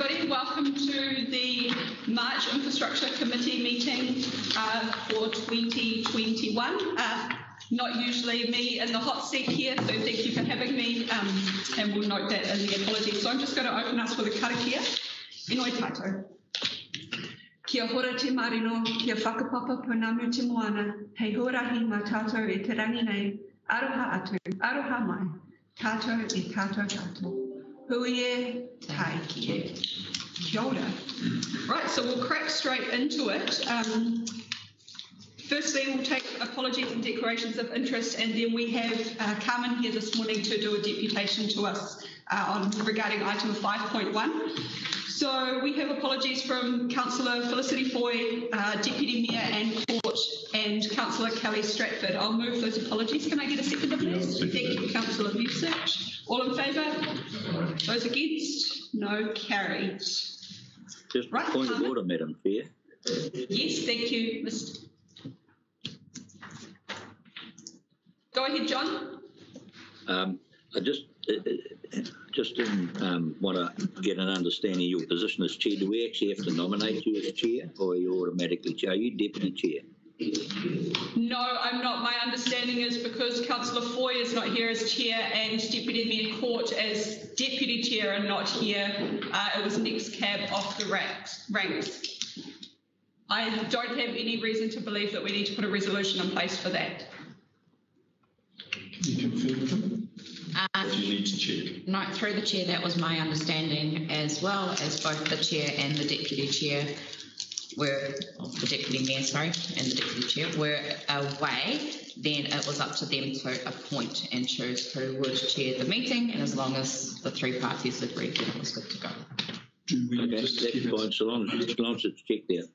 Everybody. Welcome to the March Infrastructure Committee meeting uh, for 2021. Uh, not usually me in the hot seat here, so thank you for having me, um, and we'll note that in the apologies. So I'm just going to open us with a karakia. Inoi tātou. Kia hora te marino, kia whakapapa punamu te moana, hei huarahi mā tātou e te rangi nei, aroha atu, aroha mai, tātou e tātou tātou. Hui e, tai ki e. Kia ora. Right, so we'll crack straight into it. Um, Firstly, we'll take apologies and declarations of interest, and then we have uh, Carmen here this morning to do a deputation to us on regarding item 5.1. So we have apologies from Councillor Felicity Foy, uh, Deputy Mayor Anne Court, and Councillor Kelly Stratford. I'll move those apologies. Can I get a second, please? Thank you, Councillor Research. All in favour? Those against? No carried. Just Right, a point of order, Madam Chair. Yes, thank you, Mr. Go ahead, John. Um, I just uh, uh, just didn't um, want to get an understanding of your position as chair. Do we actually have to nominate you as chair, or are you automatically chair? Are you deputy chair? No, I'm not. My understanding is because Councillor Foy is not here as chair and Deputy Mayor Court as deputy chair are not here, uh, it was next cab off the ranks. ranks. I don't have any reason to believe that we need to put a resolution in place for that. You confirm them? Uh, Or you need to check? no, through the chair, that was my understanding as well as both the chair and the deputy chair were, oh, the deputy mayor, sorry, and the deputy chair were away. Then it was up to them to appoint and choose who would chair the meeting. And as long as the three parties agreed, then it was good to go. Do we Okay, just that's it? fine, so long as, as long as it's checked out.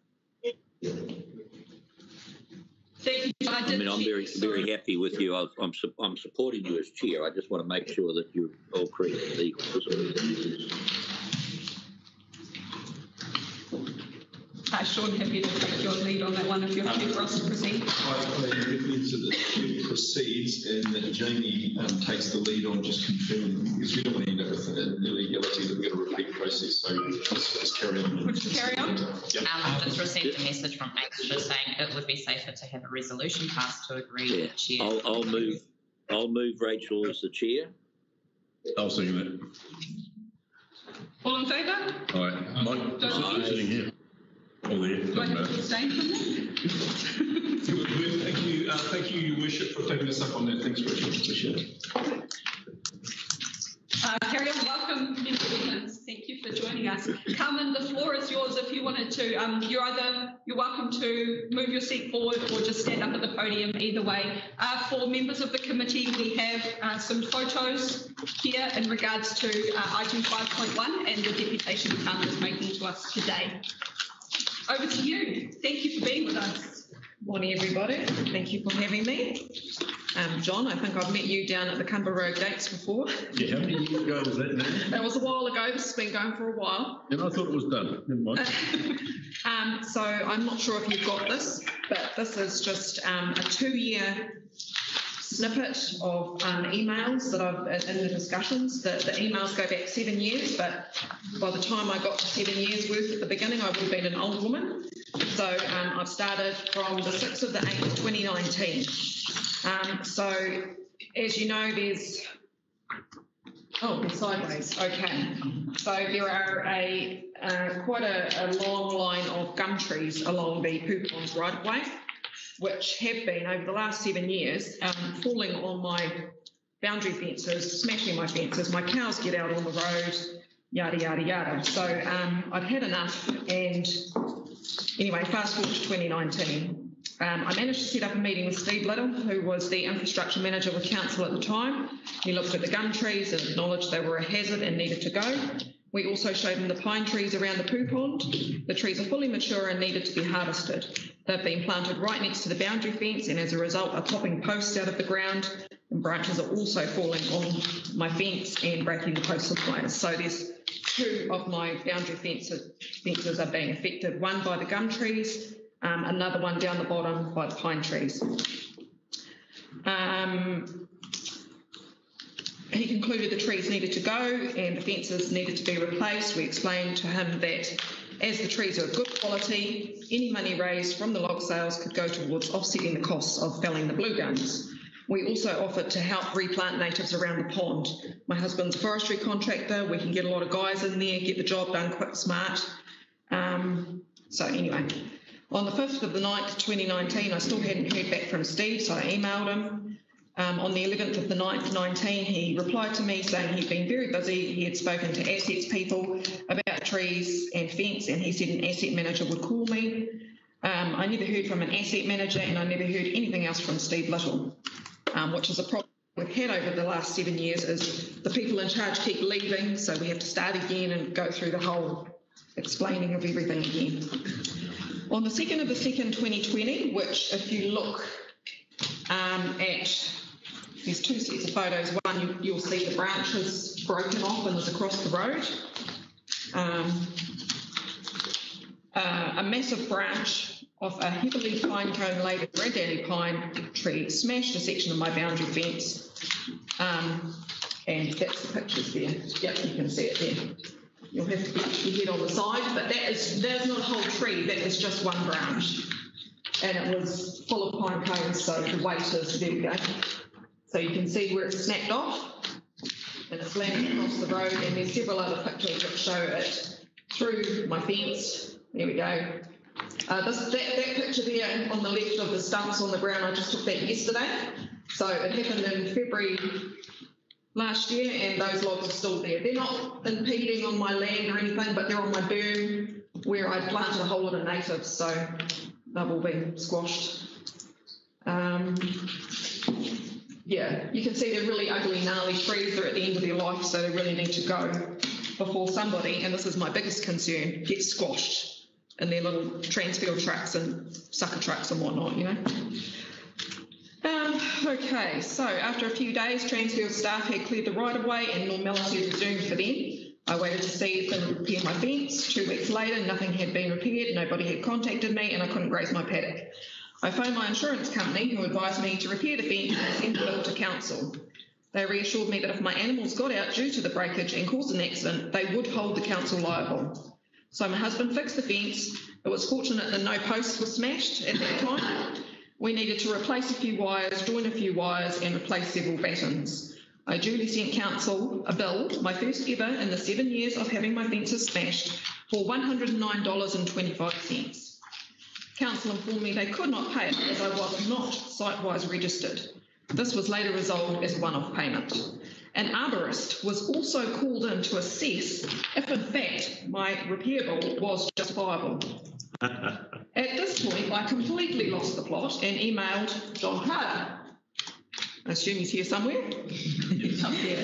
Thank you. John. I mean, I'm very very happy with you. I- I'm I'm supporting you as chair. I just want to make sure that you're all correct. Equal. Uh, Shaun, happy to take your lead on that one if you're happy for us to proceed. I I recommend that the chair proceeds and that Jamie um, takes the lead on just confirming, because we don't want to end up with an illegality that we've got to repeat process, so let's, let's carry on. Would you carry on? Yep. Um, I've just received a message from Aisha saying it would be safer to have a resolution passed to agree Yeah, with chair. I'll I'll move I'll move Rachel as the chair. I'll second that. All in favour? All right, Mike, Don't I'm sitting here. Do I have to abstain from that? Thank you, uh, thank you, Your Worship, for taking us up on that. Thanks, Rachel. Appreciate it. Uh, carry on. Welcome, Member Williams. Thank you for joining us. Carmen, the floor is yours if you wanted to. Um, you're either you're welcome to move your seat forward or just stand up at the podium. Either way. Uh, for members of the committee, we have uh, some photos here in regards to uh, item 5.1 and the deputation Carmen is making to us today. Over to you. Thank you for being with us. Morning, everybody. Thank you for having me. Um, John, I think I've met you down at the Cumber Road gates before. Yeah, how many years ago was that now? That was a while ago. This has been going for a while. And I thought it was done. Never mind. Um, so I'm not sure if you've got this, but this is just um, a two-year snippet of um, emails that I've in the discussions. The, the emails go back seven years, but by the time I got to seven years worth at the beginning, I would have been an old woman. So um, I've started from the 6th of the 8th 2019. Um, so as you know, there's Oh, sideways. Okay. So there are a uh, quite a, a long line of gum trees along the Poo Ponds right of way, which have been over the last seven years um, falling on my boundary fences, smashing my fences. My cows get out on the road, yada yada yada. So um, I've had enough, and anyway, fast forward to 2019. Um, I managed to set up a meeting with Steve Little, who was the infrastructure manager with council at the time. He looked at the gum trees and acknowledged they were a hazard and needed to go. We also showed them the pine trees around the poo pond. The trees are fully mature and needed to be harvested. They've been planted right next to the boundary fence and as a result are popping posts out of the ground and branches are also falling on my fence and breaking the postal wires. So there's two of my boundary fences, fences are being affected, one by the gum trees, um, another one down the bottom by the pine trees. Um, he concluded the trees needed to go and the fences needed to be replaced. We explained to him that as the trees are of good quality, any money raised from the log sales could go towards offsetting the costs of felling the blue gums. We also offered to help replant natives around the pond. My husband's a forestry contractor. We can get a lot of guys in there, get the job done quick, smart. Um, so anyway, on the 5th of the 9th, 2019, I still hadn't heard back from Steve, so I emailed him. Um, on the 11th of the 9th, 19, he replied to me saying he'd been very busy. He had spoken to assets people about trees and fence, and he said an asset manager would call me. Um, I never heard from an asset manager, and I never heard anything else from Steve Little, um, which is a problem we've had over the last seven years. Is the people in charge keep leaving, so we have to start again and go through the whole explaining of everything again. On the 2nd of the 2nd, 2020, which if you look um, at, there's two sets of photos. One, you, you'll see the branch is broken off and is across the road. Um, uh, a massive branch of a heavily pine cone laden red pine tree smashed a section of my boundary fence. Um, and that's the pictures there. Yep, you can see it there. You'll have to get your head on the side, but that is that's not a whole tree. That is just one branch, and it was full of pine cones. So the weight is there we go. So you can see where it's snapped off, and it's landing across the road. And there's several other pictures that show it through my fence. There we go. Uh, this, that, that picture there on the left of the stumps on the ground, I just took that yesterday. So it happened in February last year, and those logs are still there. They're not impeding on my land or anything, but they're on my berm where I planted a whole lot of natives, so they've all been squashed. Um, yeah, you can see they're really ugly, gnarly trees. They're at the end of their life, so they really need to go before somebody, and this is my biggest concern, gets squashed in their little transfield trucks and sucker trucks and whatnot, you know. Um, okay, so after a few days, Transfield staff had cleared the right of way and normality resumed for them. I waited to see if they would repair my fence. Two weeks later, nothing had been repaired, nobody had contacted me, and I couldn't graze my paddock. I phoned my insurance company, who advised me to repair the fence and send the bill to council. They reassured me that if my animals got out due to the breakage and caused an accident, they would hold the council liable. So my husband fixed the fence. It was fortunate that no posts were smashed at that time. We needed to replace a few wires, join a few wires, and replace several battens. I duly sent council a bill, my first ever in the seven years of having my fences smashed, for $109.25. Council informed me they could not pay it as I was not site-wise registered. This was later resolved as a one-off payment. An arborist was also called in to assess if, in fact, my repair bill was justifiable. At this point, I completely lost the plot and emailed John Carter. I assume he's here somewhere. Up there.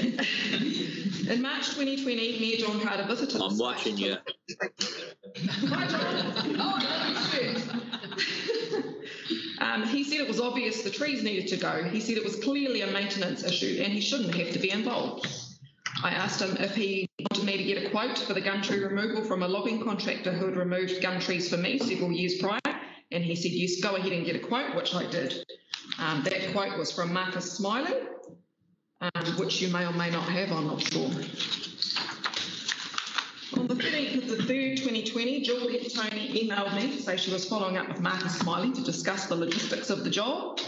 In March 2020, Mayor John Carter visited. I'm watching you. Hi, John. Oh, no. Um, he said it was obvious the trees needed to go. He said it was clearly a maintenance issue and he shouldn't have to be involved. I asked him if he wanted me to get a quote for the gum tree removal from a logging contractor who had removed gum trees for me several years prior, and he said, yes, go ahead and get a quote, which I did. Um, that quote was from Marcus Smiley, um, which you may or may not have, I'm not sure. On the 13th of the 3rd, 2020, Julie Katoni emailed me to say she was following up with Marcus Smiley to discuss the logistics of the job.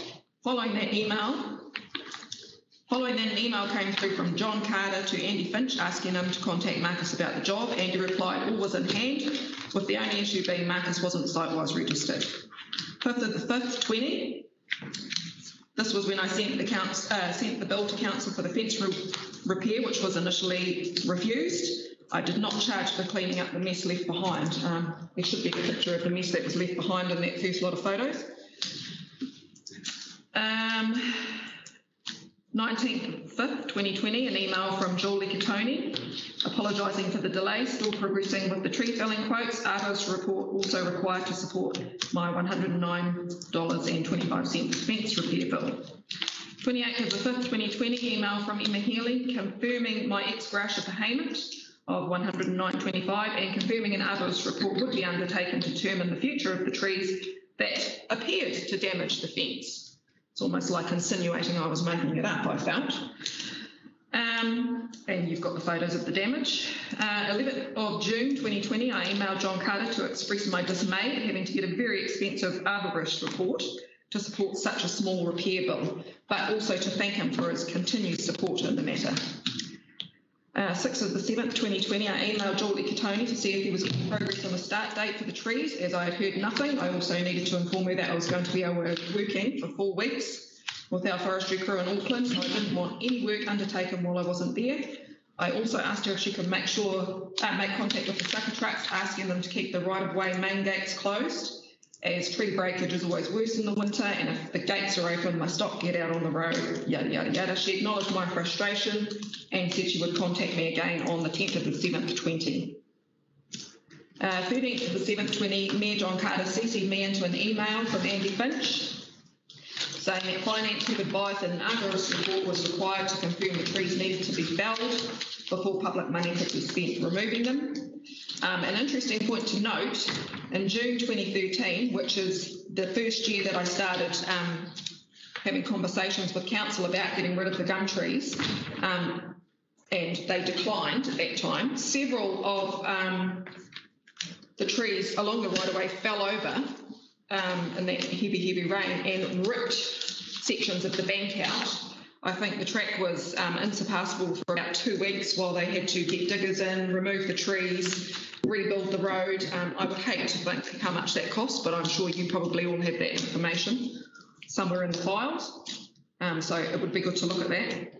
Following that email, following that, an email came through from John Carter to Andy Finch asking him to contact Marcus about the job. Andy replied all was in hand, with the only issue being Marcus wasn't site-wise registered. 5th of the 5th, 20, this was when I sent the, council, uh, sent the bill to council for the fence re- repair, which was initially refused. I did not charge for cleaning up the mess left behind. Um, there should be a picture of the mess that was left behind in that first lot of photos. Um, 19th 5th, 2020, an email from Julie Katoni apologising for the delay, still progressing with the tree felling quotes. Arborist report also required to support my $109.25 fence repair bill. 28th of the 5th, 2020, email from Emma Healy confirming my ex-gratia payment of 109.25 and confirming an arborist report would be undertaken to determine the future of the trees that appeared to damage the fence. It's almost like insinuating I was making it up, I felt. Um, and you've got the photos of the damage. Uh, 11th of June 2020, I emailed John Carter to express my dismay at having to get a very expensive arborist report to support such a small repair bill, but also to thank him for his continued support in the matter. Uh, 6th of the 7th, 2020, I emailed Julie Katoni to see if there was any progress on the start date for the trees. As I had heard nothing, I also needed to inform her that I was going to be working for four weeks with our forestry crew in Auckland, so I didn't want any work undertaken while I wasn't there. I also asked her if she could make sure, uh, make contact with the sucker trucks, asking them to keep the right-of-way main gates closed, as tree breakage is always worse in the winter, and if the gates are open, my stock get out on the road, yada, yada, yada. She acknowledged my frustration and said she would contact me again on the 10th of the 7th, 20. Uh, 13th of the 7th, 20, Mayor John Carter CC'd me into an email from Andy Finch saying that finance advised that an arborist report was required to confirm the trees needed to be felled before public money could be spent removing them. Um, an interesting point to note, in June 2013, which is the first year that I started um, having conversations with council about getting rid of the gum trees, um, and they declined at that time, several of um, the trees along the right of way fell over um, in that heavy, heavy rain and ripped sections of the bank out. I think the track was um, unsurpassable for about two weeks while they had to get diggers in, remove the trees, rebuild the road. Um, I would hate to think how much that cost, but I'm sure you probably all have that information somewhere in the files. Um, so it would be good to look at that.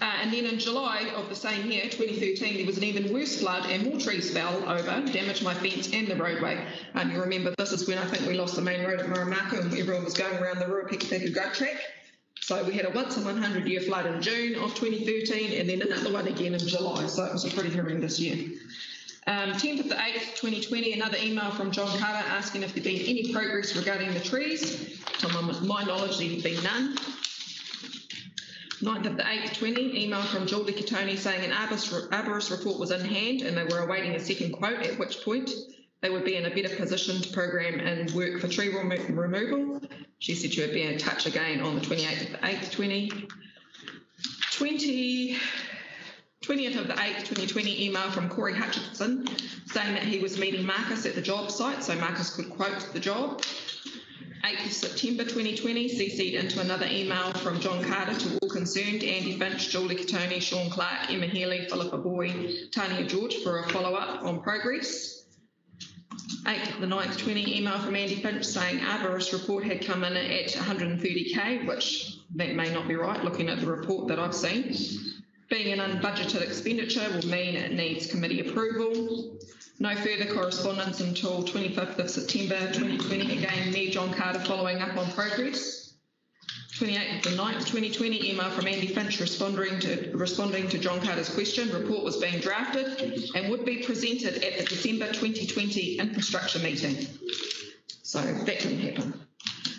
Uh, and then in July of the same year, 2013, there was an even worse flood and more trees fell over, damaged my fence and the roadway. Um, you remember this is when I think we lost the main road at Muramaka and everyone was going around the Ruapekapeka goat track. So we had a once in 100 year flood in June of 2013 and then another one again in July. So it was a pretty horrendous year. Um, 10th of the 8th, 2020, another email from John Carter asking if there'd been any progress regarding the trees. To my, my knowledge, there had been none. 9th of the 8th, 20, email from Julie Katoni saying an arborist, report was in hand and they were awaiting a second quote, at which point they would be in a better position to program and work for tree remo- removal. She said she would be in touch again on the 28th of the 8th, 20. 20 20th of the 8th, 2020, email from Corey Hutchinson saying that he was meeting Marcus at the job site so Marcus could quote the job. 8th of September 2020, CC'd into another email from John Carter to all concerned, Andy Finch, Julie Katoni, Shaun Clarke, Emma Healy, Philippa Boy, Tania George for a follow-up on progress. 8th of the 9th, 20 email from Andy Finch saying arborist report had come in at 130k, which that may not be right looking at the report that I've seen. Being an unbudgeted expenditure will mean it needs committee approval. No further correspondence until 25th of September 2020. Again, Mayor John Carter following up on progress. 28th of the 9th, 2020, email from Andy Finch responding to, responding to John Carter's question. Report was being drafted and would be presented at the December 2020 infrastructure meeting. So that didn't happen.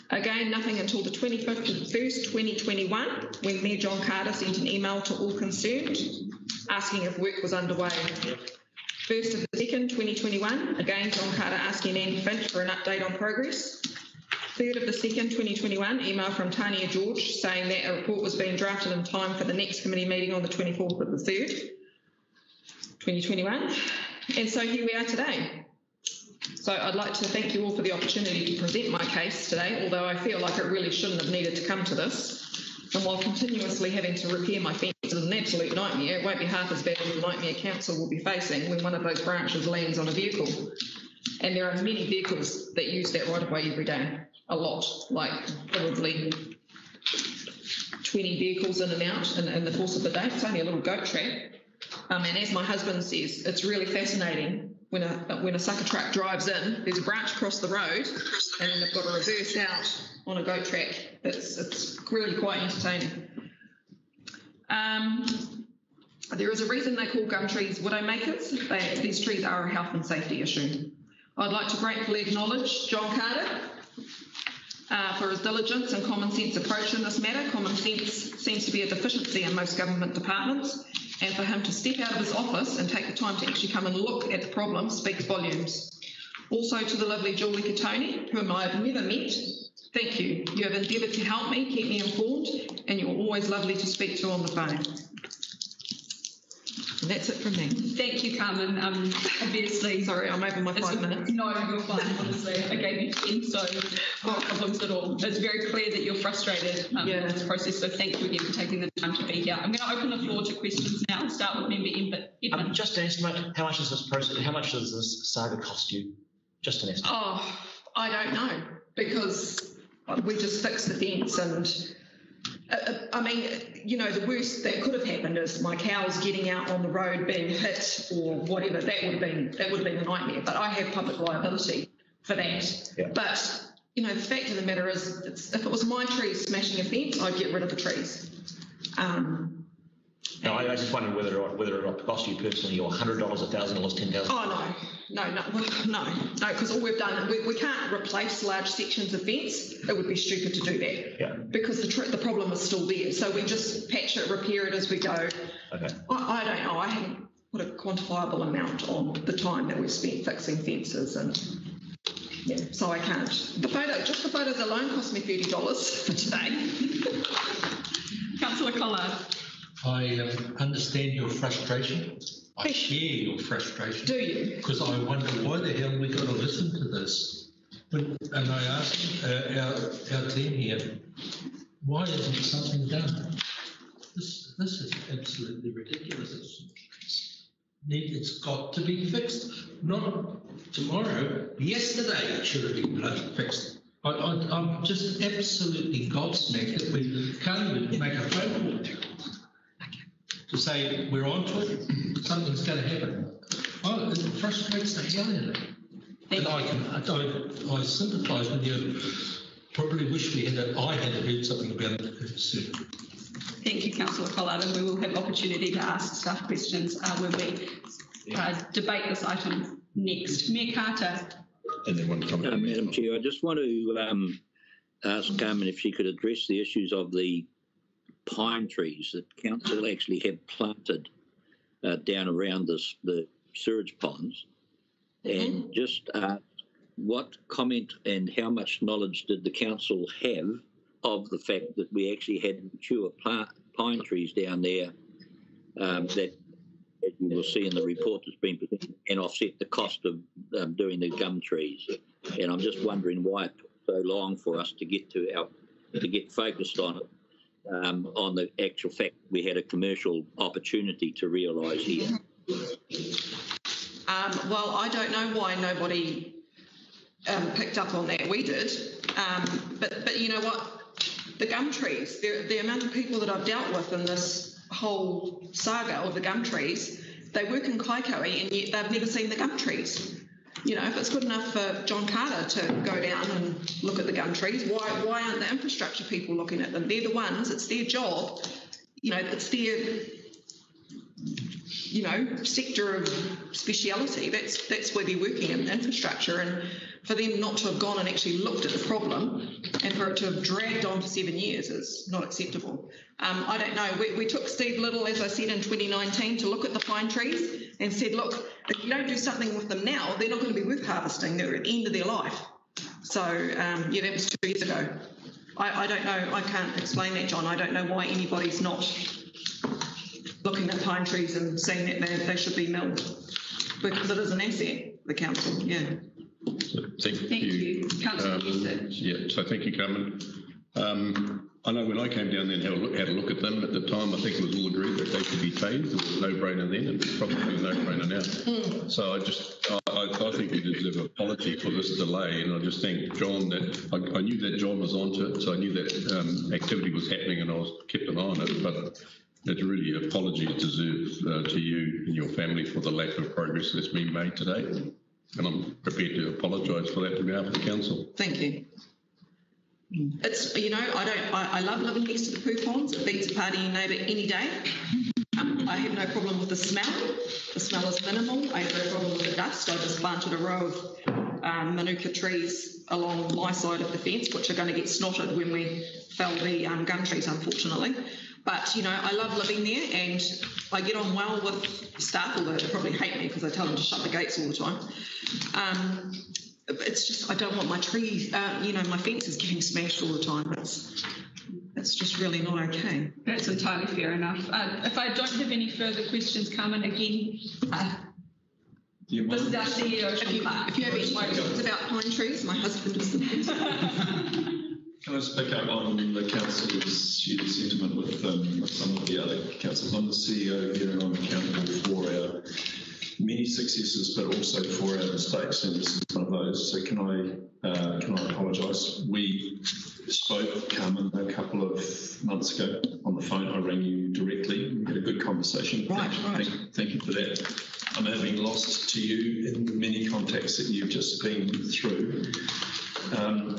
Again, nothing until the 25th of the 1st, 2021, when Mayor John Carter sent an email to all concerned asking if work was underway. 1st of the 2nd, 2021, again, John Carter asking Andy Finch for an update on progress. 3rd of the 2nd, 2021, email from Tania George saying that a report was being drafted in time for the next committee meeting on the 24th of the 3rd, 2021. And so here we are today. So I'd like to thank you all for the opportunity to present my case today, although I feel like it really shouldn't have needed to come to this. And while continuously having to repair my fence is an absolute nightmare, it won't be half as bad as the nightmare council will be facing when one of those branches lands on a vehicle. And there are many vehicles that use that right of way every day, a lot, like probably 20 vehicles in and out in, in the course of the day. It's only a little goat track. Um, and as my husband says, it's really fascinating when a when a sucker truck drives in. There's a branch across the road, and then they've got to reverse out on a goat track. It's it's really quite entertaining. Um, there is a reason they call gum trees widow makers. They, these trees are a health and safety issue. I'd like to gratefully acknowledge John Carter uh, for his diligence and common sense approach in this matter. Common sense seems to be a deficiency in most government departments, and for him to step out of his office and take the time to actually come and look at the problem speaks volumes. Also to the lovely Julie Katoni, whom I have never met, Thank you. You have endeavoured to help me, keep me informed, and you're always lovely to speak to on the phone. And that's it from me. Thank you, Carmen. Um, obviously, Sorry, I'm over my It's- five minutes. No, you're fine, honestly. I gave you 10, so no problems at all. It's very clear that you're frustrated um, Yeah. with this process, so thank you again for taking the time to be here. I'm going to open the floor to questions now. I'll start with member Edmund. Um, Edmund. just an estimate, how much does this process, how much does this saga cost you? Just an estimate. Oh, I don't know because we just fixed the fence and. Uh, I mean, you know, the worst that could have happened is my cows getting out on the road being hit or whatever. That would have been that would have been a nightmare. But I have public liability for that. Yeah. But you know, the fact of the matter is, it's, if it was my trees smashing a fence, I'd get rid of the trees. Um, No, I, I just wondered whether or whether it cost you personally or hundred dollars, a thousand dollars, ten thousand. Oh, no, no, no, well, no, no, because all we've done, we, we can't replace large sections of fence. It would be stupid to do that. Yeah. Because the, tr- the problem is still there. So we just patch it, repair it as we go. Okay. I, I don't know, I haven't put a quantifiable amount on the time that we've spent fixing fences and, yeah, so I can't. The photo, just the photos alone cost me $30 for today. Councillor Collard. I um, understand your frustration. I share your frustration Do you? because I wonder why the hell we got to listen to this. But, and I asked uh, our, our team here, why isn't something done? This, this is absolutely ridiculous. It's, it's got to be fixed. Not tomorrow, yesterday it should have been bloody fixed. I, I, I'm just absolutely gobsmacked that we can't even make a phone call to say we're on to it, something's going to happen. Oh, it frustrates the hell out of me. And I can, I don't, I sympathise with you. Probably wish we had, a, I had heard something about it soon. Thank you, Councillor Collard, and we will have opportunity to ask staff questions uh, when we uh, debate this item next. Mayor Carter. And then one comment. Uh, Madam Chair, I just want to um, ask Carmen if she could address the issues of the pine trees that council actually had planted uh, down around this, the sewage ponds. And just uh, what comment and how much knowledge did the council have of the fact that we actually had mature plant, pine trees down there um, that, as you will see in the report that's been presented, and offset the cost of um, doing the gum trees. And I'm just wondering why it took so long for us to get to our to get focused on it. Um, on the actual fact we had a commercial opportunity to realise here. Um, well, I don't know why nobody um, picked up on that. We did, um, but but you know what? The gum trees. The, the amount of people that I've dealt with in this whole saga of the gum trees, they work in Kaikohe and yet they've never seen the gum trees. You know, if it's good enough for John Carter to go down and look at the gum trees, why why aren't the infrastructure people looking at them? They're the ones. It's their job. You know, it's their you know, sector of speciality. That's that's where they're working in infrastructure, and for them not to have gone and actually looked at the problem, and for it to have dragged on for seven years is not acceptable. Um, I don't know. We, we took Steve Little, as I said, in 2019 to look at the pine trees and said, look, if you don't do something with them now, they're not going to be worth harvesting. They're at the end of their life. So um, yeah, that was two years ago. I, I don't know. I can't explain that, John. I don't know why anybody's not looking at pine trees and saying that they, they should be milled because it is an asset, the council, yeah. Thank Thank you. Councillor Um, Yeah, so thank you, Carmen. Um, I know when I came down there and had a look, had a look at them, at the time, I think it was all agreed that they could be tased. It was a no-brainer then, and it's probably a no-brainer now. So I just, I, I I think you deserve an apology for this delay, and I just thank John that, I, I knew that John was onto it, so I knew that um, activity was happening and I was kept an eye on it, but it's really an apology deserved uh, to you and your family for the lack of progress that's been made today. And I'm prepared to apologise for that on behalf of the council. Thank you. It's, you know, I don't, I, I love living next to the poo ponds. It beats a partying neighbour any day. Um, I have no problem with the smell. The smell is minimal. I have no problem with the dust. I just planted a row of um, manuka trees along my side of the fence, which are going to get snotted when we fell the um, gum trees, unfortunately. But, you know, I love living there and I get on well with staff, although they probably hate me because I tell them to shut the gates all the time. Um, it's just, I don't want my trees, uh, you know, my fences getting smashed all the time. That's, that's just really not okay. That's entirely fair enough. Uh, if I don't have any further questions, Carmen, again, uh, this is our CEO, If you, Clarke. if you have any questions about pine trees, my husband is. The best. Can I just pick up on the councillor's shared sentiment with, um, with some of the other councillors? I'm the CEO here and I'm accountable for our many successes, but also for our mistakes, and this is one of those. So can I, uh, can I apologise? We spoke, Carmen, a couple of months ago on the phone. I rang you directly. We had a good conversation. Right, Thank- right. Thank, thank you for that. I'm having lost to you in the many contacts that you've just been through. Um,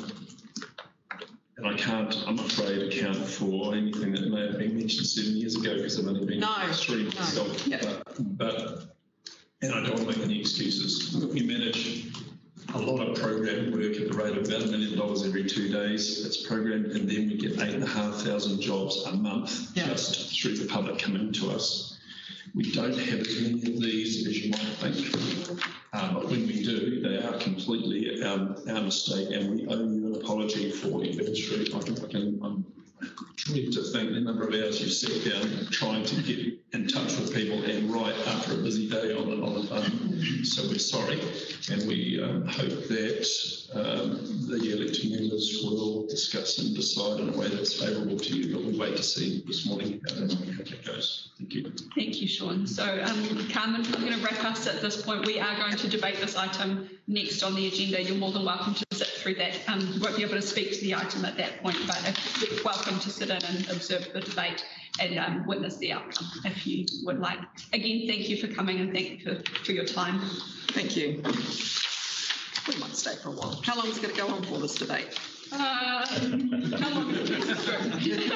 and I can't, I'm afraid, account for anything that may have been mentioned seven years ago because I've only been No, three no, myself. yeah. But, but, and I don't want to make any excuses. We manage a lot of program work at the rate of about a million dollars every two days. It's programmed, and then we get eight and a half thousand jobs a month Yeah. just through the public coming to us. We don't have as many of these as you might think, uh, but when we do, they are completely our, our mistake, and we owe you an apology for ministry. I can, I can, I'm truly to thank the number of hours you've sat down trying to get in touch with people and write after a busy day on and on. So we're sorry, and we um, hope that um, the elected members will discuss and decide in a way that's favourable to you. But we'll wait to see this morning how that goes. Thank you. Thank you, Shaun. So, um, Carmen, I'm going to wrap us at this point. We are going to debate this item next on the agenda. You're more than welcome to sit through that. Um, you won't be able to speak to the item at that point, but if, you're welcome to sit in and observe the debate and um, witness the outcome if you would like. Again, thank you for coming and thank you for, for your time. Thank you. We might stay for a while. How long is it going to go on for this debate? Uh, how long is it?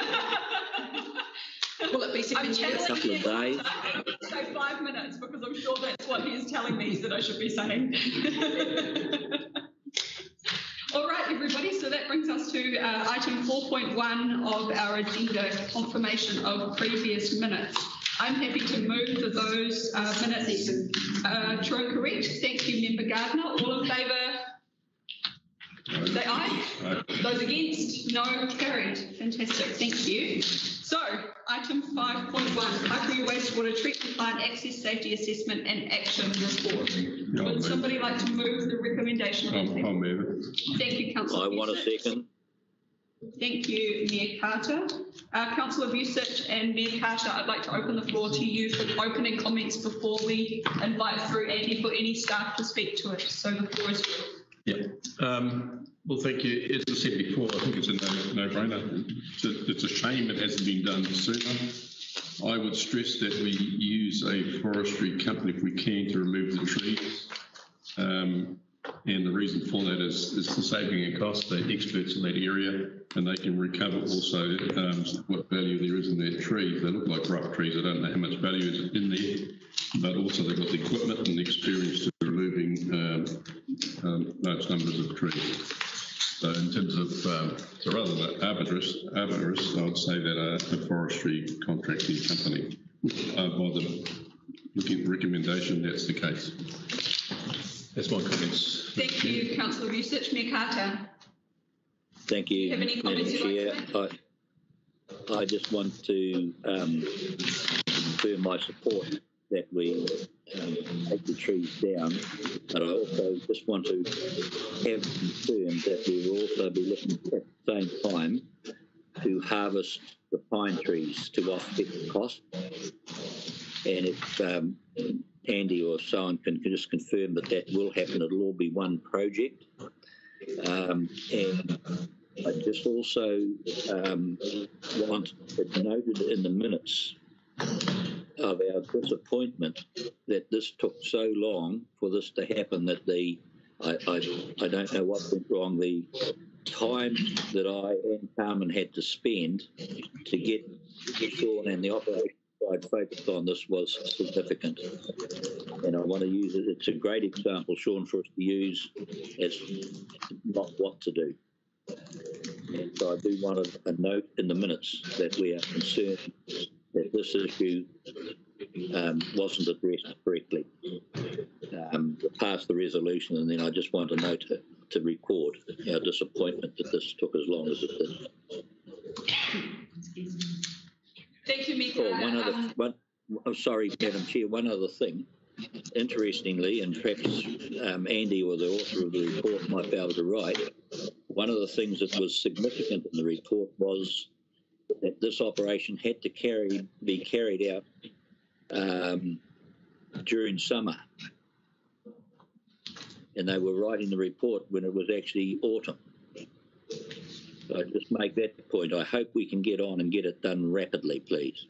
Will it be seven I'm years? channeling Couple of days. I'm going to say five minutes because I'm sure that's what he's telling me that I should be saying. All right, everybody. So that brings us to uh, item 4.1 of our agenda, confirmation of previous minutes. I'm happy to move for those uh, minutes uh, true and correct. Thank you, Member Gardner. All in favour? Say aye. Those against? No. Carried. Fantastic. Thank you. So, item 5.1, Kaipuri Wastewater Treatment Plant Access Safety Assessment and Action Report. I'll Would move. somebody like to move the recommendation? I'll. I'll move it. Thank you, Councillor I want a second. Thank you, Mayor Carter. Uh, Councillor Vujcich and Mayor Carter, I'd like to open the floor to you for opening comments before we invite through Andy for any staff to speak to it. So the floor is yours. Yeah. Um, well, thank you. As I said before, I think it's a no, no-brainer. It's a, it's a shame it hasn't been done sooner. I would stress that we use a forestry company if we can to remove the trees. Um, and the reason for that is, is the saving in cost. They're experts in that area and they can recover also um, what value there is in their trees. They look like rough trees. I don't know how much value is in there, but also they've got the equipment and the experience to removing um, um, large numbers of trees. So in terms of, um, so rather than arborists, arborists, I would say that a, a forestry contracting company, uh, by the recommendation, that's the case. That's my comments. Thank you, Councillor Vujcich. Mayor Carter. Thank you, Have any Madam comments you'd like Chair. I, I just want to um, confirm my support that we um, take the trees down, but I also just want to have confirmed that we will also be looking at the same time to harvest the pine trees to offset the cost. And if um, Andy or someone can, can just confirm that that will happen, it'll all be one project. Um, and I just also um, want it noted in the minutes of our disappointment that this took so long for this to happen that the I, I, I don't know what went wrong. The time that I and Carmen had to spend to get Shaun and the operation side focused on this was significant. And I want to use it, it's a great example, Shaun, for us to use as not what to do. And so I do want a, a note in the minutes that we are concerned that this issue um, wasn't addressed correctly. Um, passed the resolution, and then I just want to note to, to record our disappointment that this took as long as it did. Thank you, Mika. Oh, one other, Um, one, I'm sorry, Madam Chair, one other thing. Interestingly, and perhaps um, Andy or the author of the report might be able to write, one of the things that was significant in the report was that this operation had to carry be carried out um, during summer. And they were writing the report when it was actually autumn. So I just make that point. I hope we can get on and get it done rapidly, please.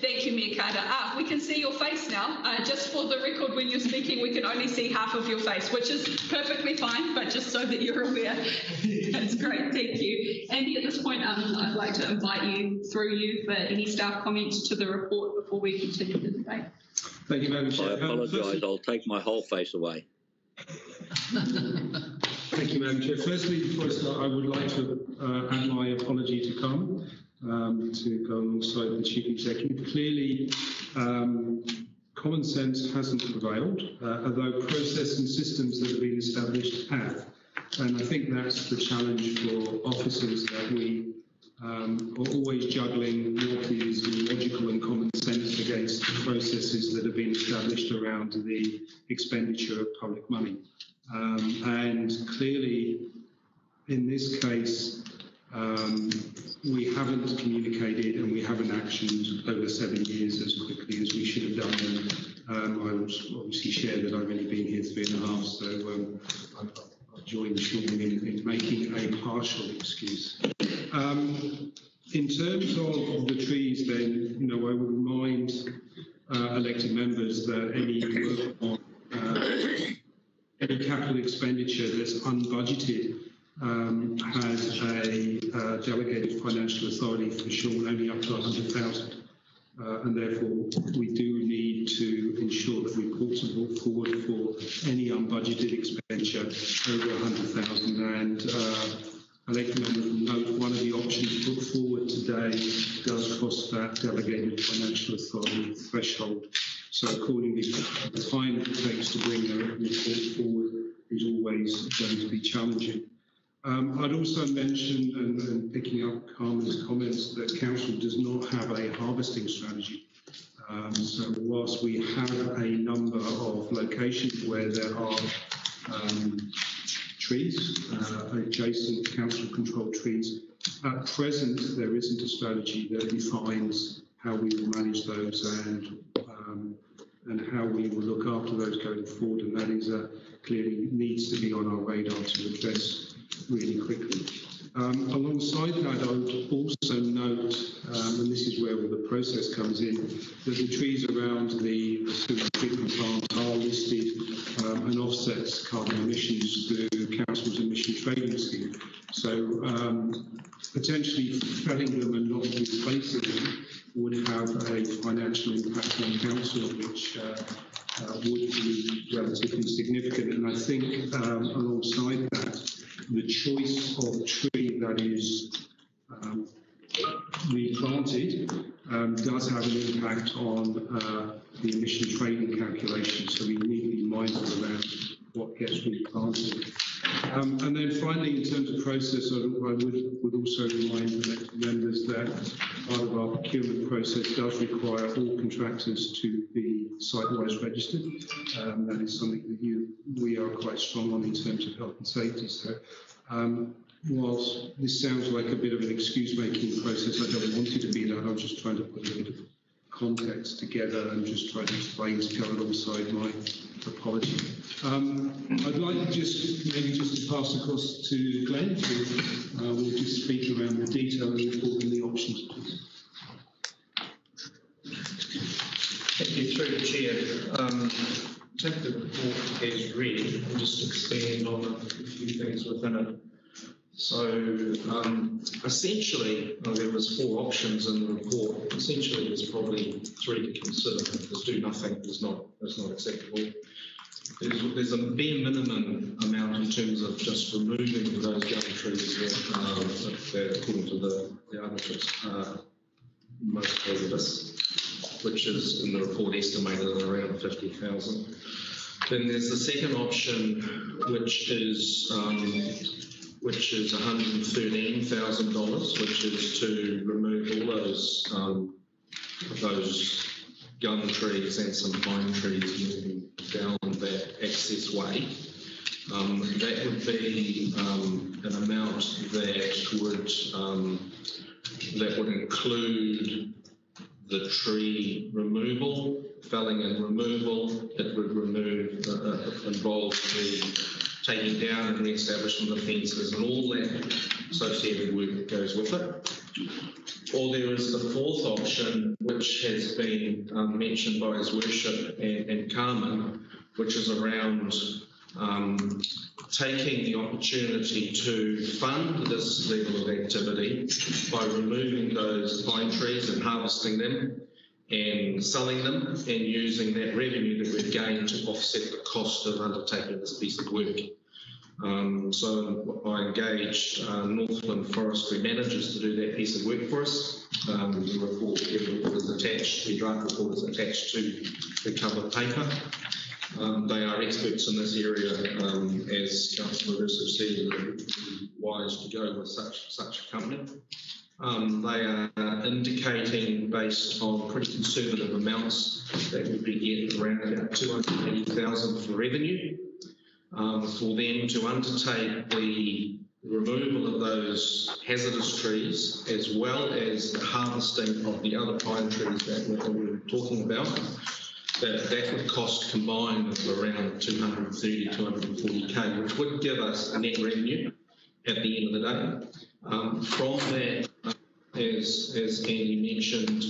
Thank you, Mayor Carter. Ah, we can see your face now. Uh, just for the record, when you're speaking, we can only see half of your face, which is perfectly fine, but just so that you're aware. That's great, thank you. Andy, at this point, um, I'd like to invite you, through you, for any staff comments to the report before we continue the debate. Thank you, Madam I Chair. Um, apologise. I'll take my whole face away. Thank you, Madam Chair. Firstly, before I start, I would like to uh, add my apology to Carmen, um, to go alongside the Chief Executive. Clearly, um, common sense hasn't prevailed, uh, although process and systems that have been established have. And I think that's the challenge for officers that we um, are always juggling what is logical and common sense against the processes that have been established around the expenditure of public money. Um, and clearly, in this case, um, we haven't communicated and we haven't actioned over seven years as quickly as we should have done. Um, I obviously share that I've only been here three and a half, so um, I've, I've joined Shaun in, in making a partial excuse. Um, in terms of the trees, then, you know, I would remind uh, elected members that any work on uh, any capital expenditure that's unbudgeted um, has a uh, delegated financial authority for Shaun only up to 100,000. Uh, and therefore, we do need to ensure that are brought forward for any unbudgeted expenditure over 100,000. And uh, elected members will note one of the options put forward today does cross that delegated financial authority threshold. So accordingly, the time it takes to bring a report forward is always going to be challenging. Um, I'd also mention, and, and picking up Carmen's comments, that council does not have a harvesting strategy. Um, so whilst we have a number of locations where there are um, trees, uh, adjacent council-controlled trees, at present there isn't a strategy that defines how we will manage those and um, and how we will look after those going forward. And that is clearly needs to be on our radar to address really quickly. Um, alongside that, I would also note, um, and this is where the process comes in, that the trees around the, sewage treatment plant are listed um, and offsets carbon emissions through council's emission trading scheme. So um, potentially felling them and not replacing them would have a financial impact on council, which uh, uh, would be relatively significant. And I think um, alongside that, the choice of tree that is um, replanted um, does have an impact on uh, the emission trading calculation. So we need to be mindful around what gets replanted. Um, and then finally, in terms of process, I, would, would also remind the members that part of our procurement process does require all contractors to be SiteWise registered. Um, that is something that you, we are quite strong on in terms of health and safety. So um, whilst this sounds like a bit of an excuse-making process, I don't want it to be that. I'm just trying to put a bit of context together and just try to explain to go alongside my apology. Um, I'd like just maybe just to pass across to Glenn to uh, will just speak around the detail of the report and the options. Thank you, through the chair. Um, take the report as read and just expand on a few things within it. So um, essentially, well, there was four options in the report. Essentially, there's probably three to consider. There's do nothing is not is not acceptable. There's, there's a bare minimum amount in terms of just removing those gum trees that, uh, that according to the, the auditors, uh, most hazardous, which is in the report estimated at around 50,000. Then there's the second option, which is um, which is $113,000, which is to remove all those um, those gum trees and some pine trees moving down that access way. Um, that would be um, an amount that would um, that would include the tree removal, felling and removal. It would remove, uh, uh, involve the taking down and re-establishment of fences and all that associated work that goes with it. Or there is the fourth option, which has been um, mentioned by His Worship and, and Carmen, which is around um, taking the opportunity to fund this level of activity by removing those pine trees and harvesting them and selling them and using that revenue that we've gained to offset the cost of undertaking this piece of work. Um, so I engaged uh, Northland Forestry managers to do that piece of work for us. Um, the report, is attached, the draft report is attached to the cover paper. Um, they are experts in this area, um, as Councillor Russo said, it would be wise to go with such such a company. Um, they are indicating, based on pretty conservative amounts, that we would get around about 280,000 for revenue. Um, for them to undertake the removal of those hazardous trees, as well as the harvesting of the other pine trees that we we're talking about, that that would cost combined of around 230, 240k, which would give us a net revenue at the end of the day. Um, from that, as, as Andy mentioned,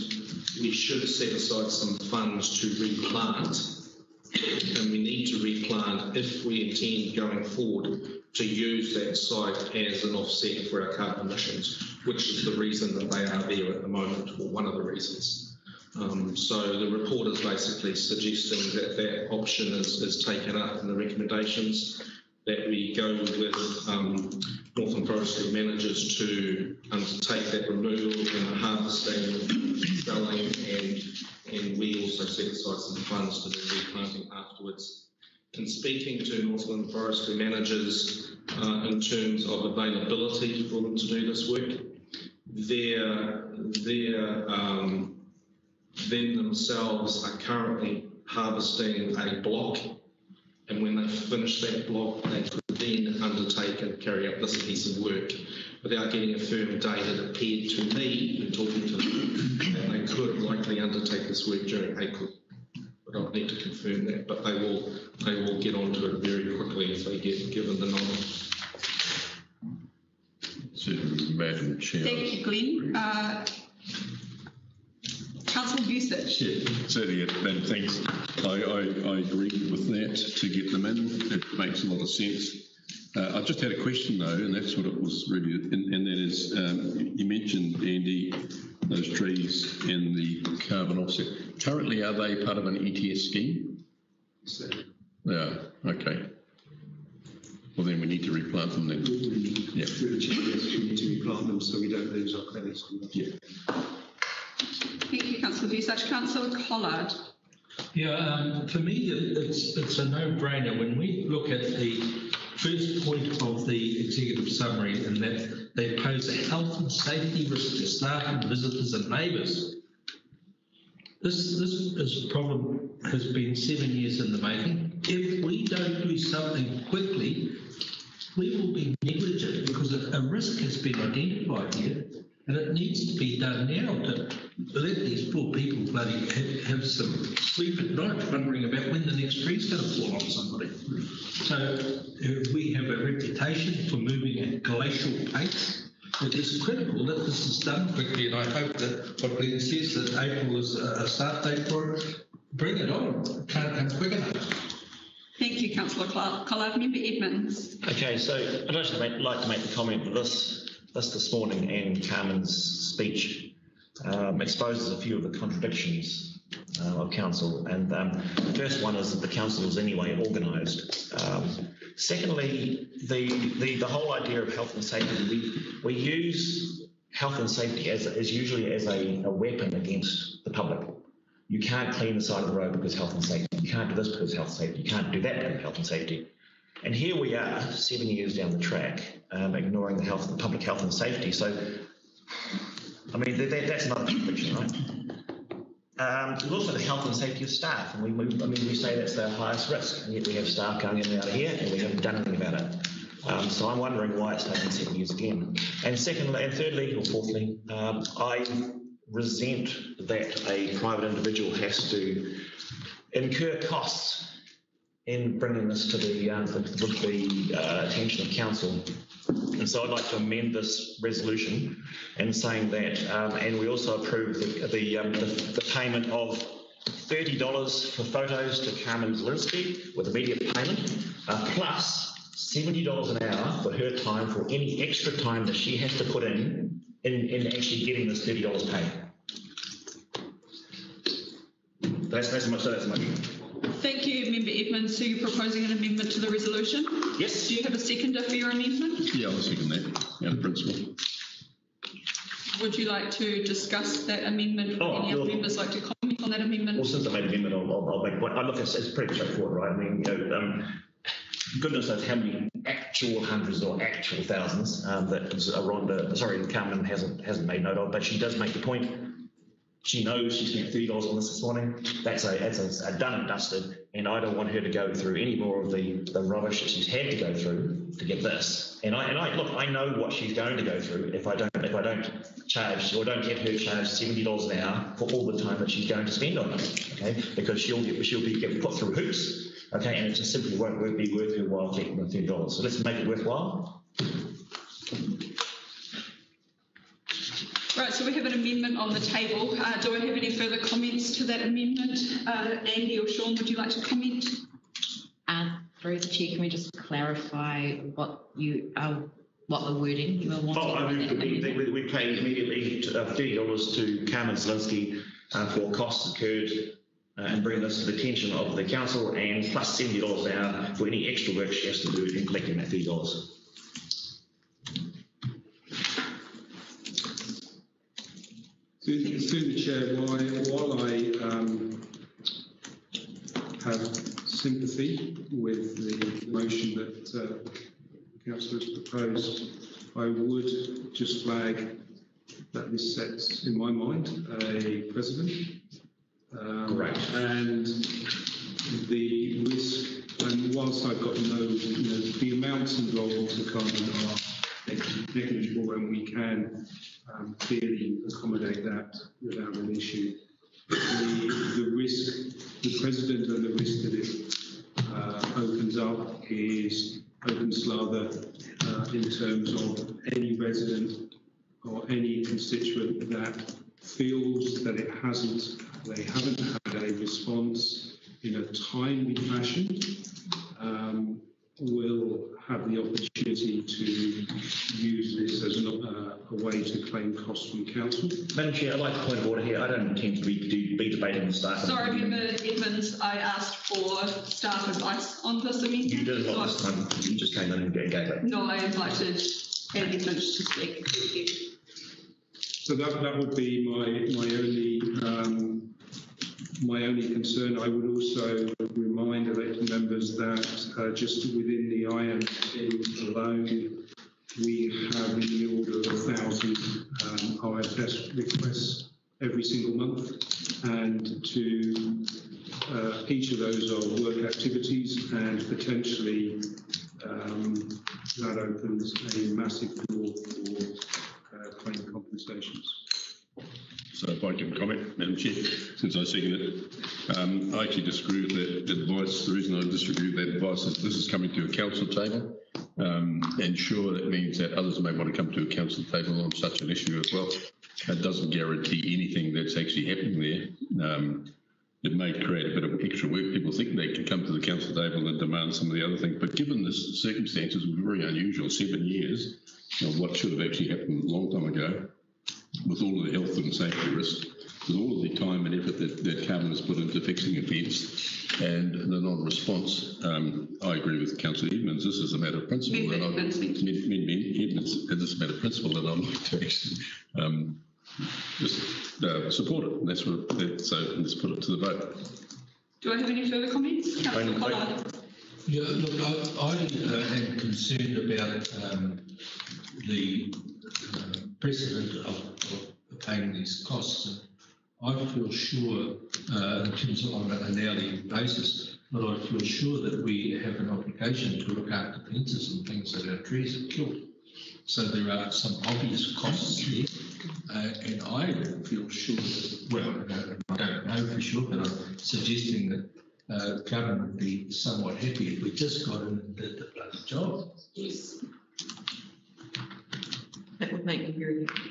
we should set aside some funds to replant. And we need to replant if we intend going forward to use that site as an offset for our carbon emissions, which is the reason that they are there at the moment, or one of the reasons. Um, so the report is basically suggesting that that option is, is taken up in the recommendations, that we go with um, Northern Forestry managers to undertake that removal and harvesting, selling, and, and we also set aside some funds to do replanting afterwards. In speaking to Northland Forestry managers uh, in terms of availability for them to do this work, their um, them themselves are currently harvesting a block, and when they finish that block, they could then undertake and carry out this piece of work without getting a firm date. It appeared to me, in talking to them, that they could likely undertake this work during April. But I'll need to confirm that. But they will, they will get onto it very quickly if they get given the nod. Certainly, Madam Chair. Thank you, Glenn. Uh, Councillor Vujcich. Yeah, certainly, and thanks. I, I, I agree with that to get them in. It makes a lot of sense. Uh, I just had a question though, and that's what it was really, and, and that is, um, you mentioned, Andy, those trees and the carbon offset. Currently, are they part of an ETS scheme? So Yeah, okay. Well, then we need to replant them then. Yeah. Through the we need to replant them so we don't lose our credits. Yeah. Councillor Vujcich. Councillor Collard. Yeah, um, for me, it's, it's a no-brainer. When we look at the first point of the executive summary and that they pose a health and safety risk to staff and visitors and neighbours. This, this is problem has been seven years in the making. If we don't do something quickly, we will be negligent because a risk has been identified here and it needs to be done now to let these poor people bloody have, have some sleep at night wondering about when the next tree's going to fall on somebody. So uh, we have a reputation for moving at glacial pace. It is critical that this is done quickly and I hope that what Glenn says that April is a a start date for it. Bring it on. It Can't come quick enough. Thank you, Councillor Cl- Collard. Member Edmonds. Okay, so I'd just like to make the comment that this, this this morning and Carmen's speech um, exposes a few of the contradictions uh, of council. And um, the first one is that the council is anyway organised. Um, secondly, the, the the whole idea of health and safety, we we use health and safety as, is usually as a, a weapon against the public. You can't clean the side of the road because health and safety. You can't do this because health and safety. You can't do that because health and safety. And here we are, seven years down the track, um, ignoring the health, the public health and safety. So, I mean, that, that- that's another contradiction, right? Um, there's also the health and safety of staff, and we, we, I mean, we say that's their highest risk, and yet we have staff going in and out of here, and we haven't done anything about it. Um, so I'm wondering why it's taken seven years again. And secondly, and thirdly, or fourthly, um, I resent that a private individual has to incur costs in bringing this to the, uh, the, the uh, attention of council. And so I'd like to amend this resolution and saying that, um, and we also approve the, the, um, the, the payment of $30 for photos to Carmen Zelinsky with immediate payment, uh, plus $70 an hour for her time for any extra time that she has to put in in, in actually getting this $30 paid. That's, that's much, that's. Thank you, Member Edmonds. So you're proposing an amendment to the resolution? Yes. Do you have a seconder for your amendment? Yeah, I'll second that, out of principle. Would you like to discuss that amendment? Oh, Any other well- members like to comment on that amendment? Well, since I made an amendment, I'll, I'll, I'll make one. I look, it's, it's pretty straightforward, right? I mean, you know, um, goodness knows how many actual hundreds or actual thousands um, that Rhonda, sorry, Carmen hasn't hasn't made note of, but she does make the point. She knows she spent thirty dollars on this this morning. That's a that's a, a done and dusted, and I don't want her to go through any more of the the rubbish that she's had to go through to get this. And I and I look, I know what she's going to go through if I don't if I don't charge or don't get her charged seventy dollars an hour for all the time that she's going to spend on it. Okay, because she'll get she'll be get put through hoops. Okay, and it just simply won't be worth her while taking the thirty dollars. So let's make it worthwhile so we have an amendment on the table. Uh, do I have any further comments to that amendment? Uh, Andy or Shaun, would you like to comment? Uh, through the chair, can we just clarify what you are, what the wording you were wanting? Well, oh, I mean, we, we pay immediately uh, $30 to Carmen Zelinsky uh, for costs incurred uh, and bring this to the attention of the council and plus $70 an hour for any extra work she has to do in collecting that $30. Through, through the chair, while, while I um, have sympathy with the motion that uh, councillor has proposed, I would just flag that this sets, in my mind, a precedent. Um, Correct. And the risk, and whilst I've got no, you know, the amounts involved to Carmen are negligible and we can um, clearly accommodate that without an issue. The, the risk, the president and the risk that it uh, opens up is open slather uh, in terms of any resident or any constituent that feels that it hasn't, they haven't had a response in a timely fashion, um, will have the opportunity to use this as an, uh, a way to claim costs from council. Madam Chair, I'd like to point of order here. I don't intend to be, to be debating the staff. Sorry, Member Edmonds, I asked for staff advice on this amendment. You did it So not this time. You just came in and gave it. No, I invited Andy Finch to speak. Thank you. So that, that would be my, my only, um, my only concern. I would also remind elected members that uh, just within the IM team alone, we have in the order of a thousand um, IFS requests every single month. And to, uh, each of those are work activities and potentially um, that opens a massive door for uh, claim compensations. So if I can comment, Madam Chair, since I second it, um, I actually disagree with that advice. The reason I disagree with that advice is this is coming to a council table. Um, and sure, that means that others may want to come to a council table on such an issue as well. It doesn't guarantee anything that's actually happening there. Um, it may create a bit of extra work. People think they can come to the council table and demand some of the other things, but given the circumstances were very unusual, seven years of what should have actually happened a long time ago, with all of the health and safety risks, with all of the time and effort that, that Carmen has put into fixing a fence and the non-response, um, I agree with Councillor Edmonds. This is a matter of principle. Member and I- Edmonds, thank you. Min- Min- Min- Edmonds, and this is a matter of principle, and I'd like to actually um, just uh, support it. And that's what. That, so let's put it to the vote. Do I have any further comments? Councillor Collard. Yeah, look, I, I uh, am concerned about um, the uh, precedent of, of paying these costs. I feel sure, uh, in terms of on an hourly basis, but I feel sure that we have an obligation to look after fences and things that our trees are killed. So there are some obvious costs there, uh, and I feel sure that, well, I don't know for sure, but I'm suggesting that uh, Karen would be somewhat happy if we just got in and did the bloody job. Yes. That would make me very happy.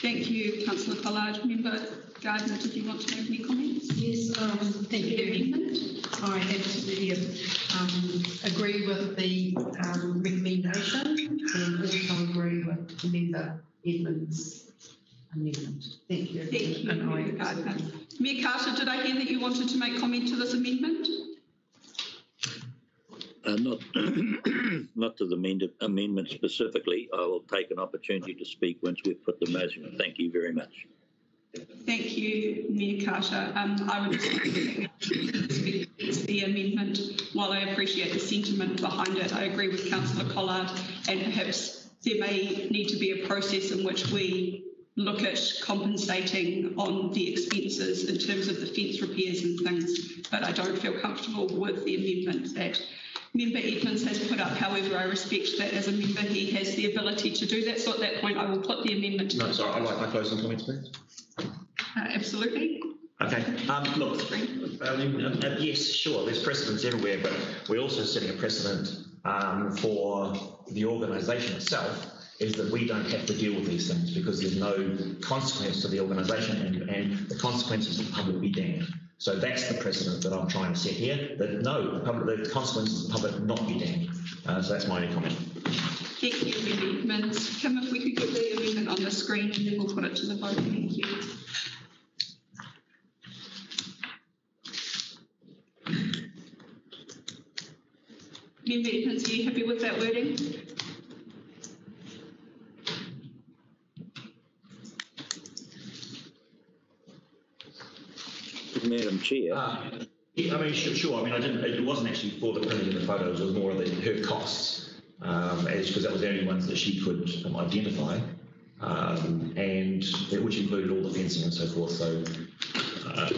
Thank you, Councillor Collard. Member Gardner, did you want to make any comments? Yes, um, thank The you. amendment? I absolutely um, agree with the um, recommendation and also agree with Member Edmonds' amendment. Thank you. Thank you, And I Member Gardner. Mayor Carter, did I hear that you wanted to make comment to this amendment? Uh, not, not to the amend- amendment specifically. I will take an opportunity to speak once we've put the motion. Thank you very much. Thank you, Mayor Carter. Um, I would to speak against the amendment. While I appreciate the sentiment behind it, I agree with Councillor Collard and perhaps there may need to be a process in which we look at compensating on the expenses in terms of the fence repairs and things, but I don't feel comfortable with the amendment that Member Edmonds has put up. However, I respect that as a member he has the ability to do that. So at that point, I will put the amendment No, sorry, I'd like my closing comments, please. Uh, absolutely. Okay, um, look, I mean, uh, uh, yes, sure, there's precedents everywhere, but we're also setting a precedent um, for the organisation itself is that we don't have to deal with these things because there's no consequence to the organisation and, and the consequences of the public be damned. So that's the precedent that I'm trying to set here, that no, the, public, the consequences of the public not be damned. Uh, so that's my only comment. Thank you, Edmonds. Kim, if we could get the amendment on the screen and then we'll put it to the vote. Thank you. Member Edmonds, are you happy with that wording? Madam Chair, Uh, yeah, I mean, sure, sure. I mean, I didn't. It wasn't actually for the printing of the photos. It was more of the, her costs, um, as because that was the only ones that she could um, identify, um, and which included all the fencing and so forth. So, uh,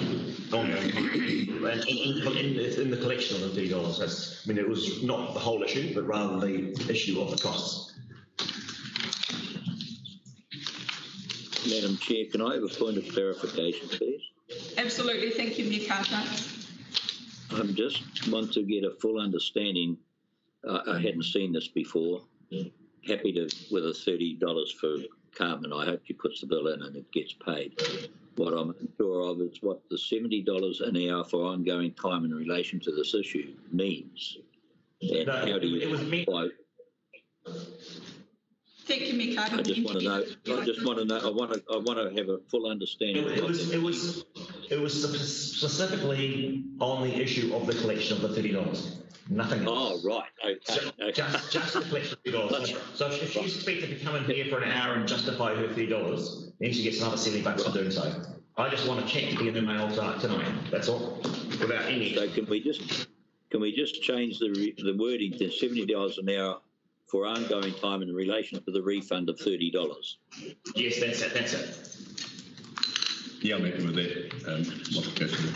ongoing, and in, in, in, in the collection of the thirty dollars. That's. I mean, it was not the whole issue, but rather the issue of the costs. Madam Chair, can I have a point of clarification, please? Absolutely. Thank you, Mayor Carter. I just want to get a full understanding. Uh, I hadn't seen this before. Happy to with a thirty dollars for Carmen. I hope she puts the bill in and it gets paid. What I'm unsure of is what the seventy dollars an hour for ongoing time in relation to this issue means. And No, how do you it was meant- apply? Thank you, Mayor Carter. I just want to know. I just want to know. I want to. I want to have a full understanding. It, it was. It was. It was specifically on the issue of the collection of the thirty dollars. Nothing else. Oh right. Okay. Ju- okay. Just, just the collection of thirty dollars. So if if she's expected to come in here for an hour and justify her thirty dollars, then she gets another seventy bucks for doing so. I just want a check to be in the mail tonight, tonight. That's all. Without any. So can we just can we just change the re, the wording to seventy dollars an hour for ongoing time in relation to the refund of thirty dollars? Yes, that's it. That's it. Yeah, I'm happy with that um, modification.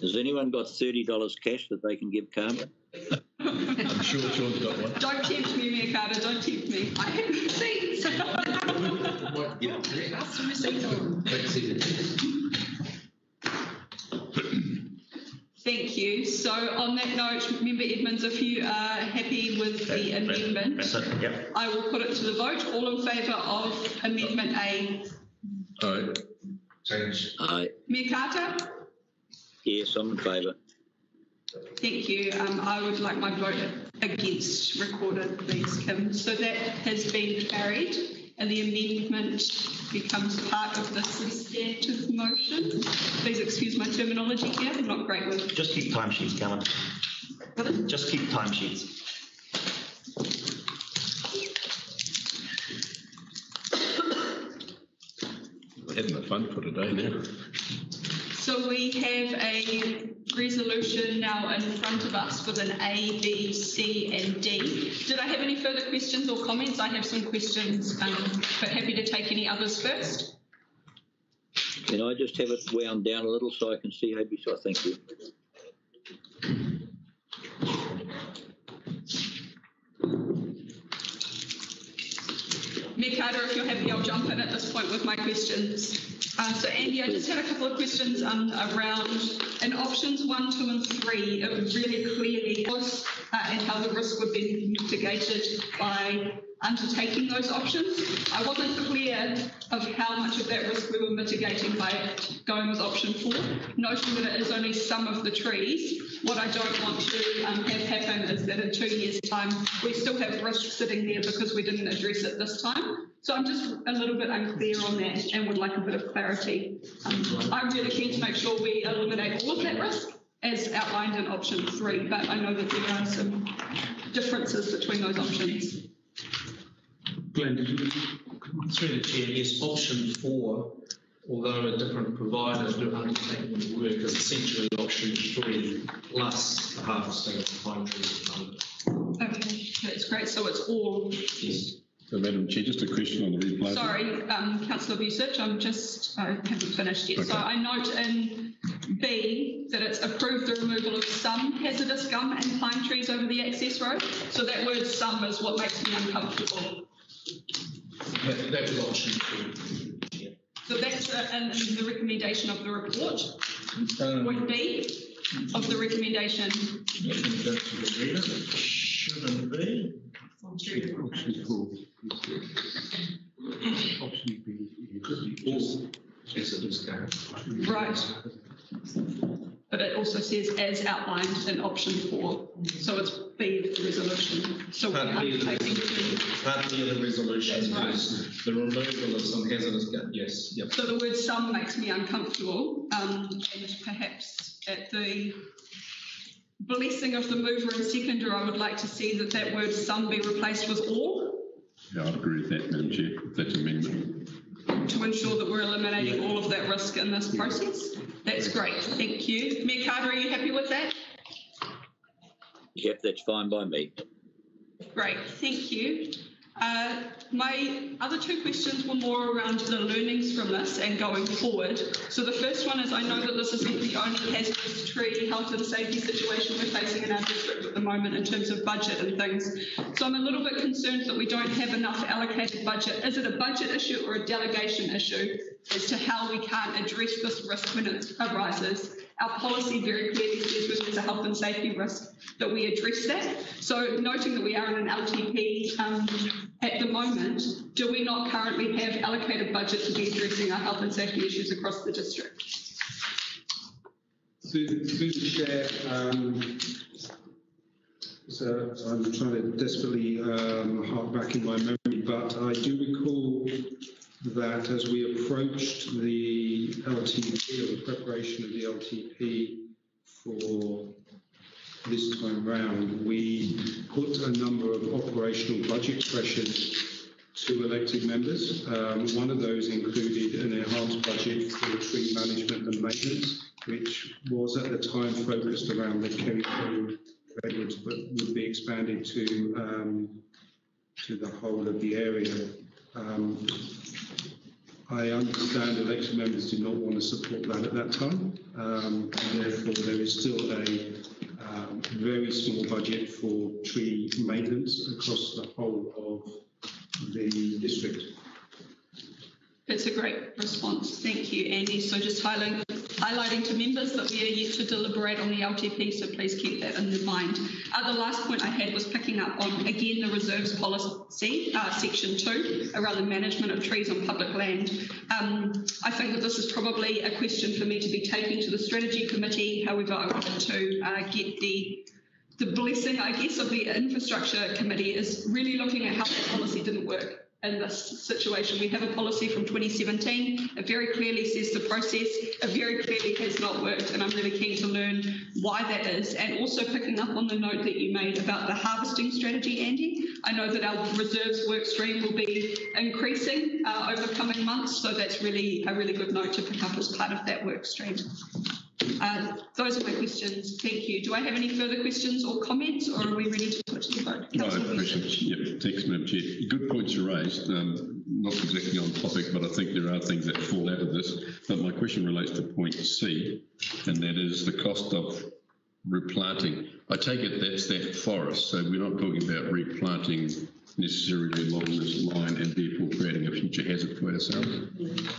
Has anyone got thirty dollars cash that they can give Carmen? I'm sure Shaun's got one. Don't tempt me, Mayor Carter. Don't tempt me. I have receipts. Ask for receipts. Thank you. So on that note, Member Edmonds, if you are happy with the amendment, That's it. Yep. I will put it to the vote. All in favour of Amendment A? All right. Change. Aye. Mayor Carter? Yes, I'm in favour. Thank you. Um, I would like my vote against recorded, please, Kim. So that has been carried and the amendment becomes part of the substantive motion. Please excuse my terminology here. I'm not great with. Just keep timesheets coming. Just keep timesheets. We're having a fun for today now. So we have a resolution now in front of us with an A, B, C and D. Did I have any further questions or comments? I have some questions, um, but happy to take any others first. Can I just have it wound down a little so I can see ABC? Thank you. Mayor Carter, if you're happy, I'll jump in at this point with my questions. Uh, so Andy, I just had a couple of questions um, around in options one, two and three, it really clearly was uh, and how the risk would be mitigated by undertaking those options. I wasn't clear of how much of that risk we were mitigating by going with option four, noting that it is only some of the trees. What I don't want to um, have happen is that in two years' time, we still have risk sitting there because we didn't address it this time. So I'm just a little bit unclear on that and would like a bit of clarity. Um, I'm really keen to make sure we eliminate all of that risk as outlined in option three, but I know that there are some differences between those options. Glenn, did you? Through the chair, yes, option four, although a different provider do undertaking the work, is essentially option three plus the harvesting of pine trees and lumber. Okay, that's great. So it's all, Yes. So Madam Chair, just a question on the replay. sorry, um, Councillor Vujcich, I'm just, I haven't finished yet. So I note in B that it's approved the removal of some hazardous gum and pine trees over the access road. So that word some is what makes me uncomfortable. That, that was option two. Yeah. So that's uh, in in the recommendation of the report. Um, Point B of the recommendation. let me go the reader. It shouldn't be. Option four. Option B. All hazardous gum. Right. But it also says as outlined in option four. So it's B of the resolution. So we're Part B of the undertaking to resolution, part B of the resolution That's right. is the removal of some hazardous gum, yes, yep. So the word some makes me uncomfortable, um, and perhaps at the blessing of the mover and seconder, I would like to see that that word some be replaced with all Yeah, I'd agree with that, Madam Chair, if that's amendment. To ensure that we're eliminating all of that risk in this process. That's great, thank you. Mayor Carter, are you happy with that? Yep, that's fine by me. Great, thank you. Uh, my other two questions were more around the learnings from this and going forward. So the first one is I know that this isn't the only hazardous tree health and safety situation we're facing in our district at the moment in terms of budget and things. So I'm a little bit concerned that we don't have enough allocated budget. Is it a budget issue or a delegation issue as to how we can't address this risk when it arises? Our policy very clearly says when there's a health and safety risk that we address that. So noting that we are in an LTP um, at the moment, do we not currently have allocated budget to be addressing our health and safety issues across the district? Through, through the chair, um, so I'm trying to desperately um, hark back in my memory, but I do recall that as we approached the LTP or the preparation of the LTP for this time round, we put a number of operational budget pressures to elected members. Um, one of those included an enhanced budget for tree management and maintenance, which was at the time focused around the Kerry Road redwoods, but would be expanded to um, to the whole of the area. Um, I understand elected members did not want to support that at that time, um, and therefore there is still a um, very small budget for tree maintenance across the whole of the district. It's a great response. Thank you, Andy. So just highlighting, highlighting to members that we are yet to deliberate on the LTP, so please keep that in mind. Uh, the last point I had was picking up on, again, the reserves policy, uh, section two, around the management of trees on public land. Um, I think that this is probably a question for me to be taking to the strategy committee. However, I wanted to uh, get the the blessing, I guess, of the infrastructure committee is really looking at how the policy didn't work in this situation. We have a policy from 2017. It very clearly says the process. It very clearly has not worked, and I'm really keen to learn why that is. And also picking up on the note that you made about the harvesting strategy, Andy. I know that our reserves work stream will be increasing uh, over coming months, so that's really a really good note to pick up as part of that work stream. Uh, those are my questions. Thank you. Do I have any further questions or comments, or are we ready to put to the vote? No, questions. Yeah, thanks, Madam Chair. Good points you raised. Um, not exactly on topic, but I think there are things that fall out of this. But my question relates to point C, and that is the cost of replanting. I take it that's that forest, so we're not talking about replanting necessarily along this line and therefore creating a future hazard for ourselves.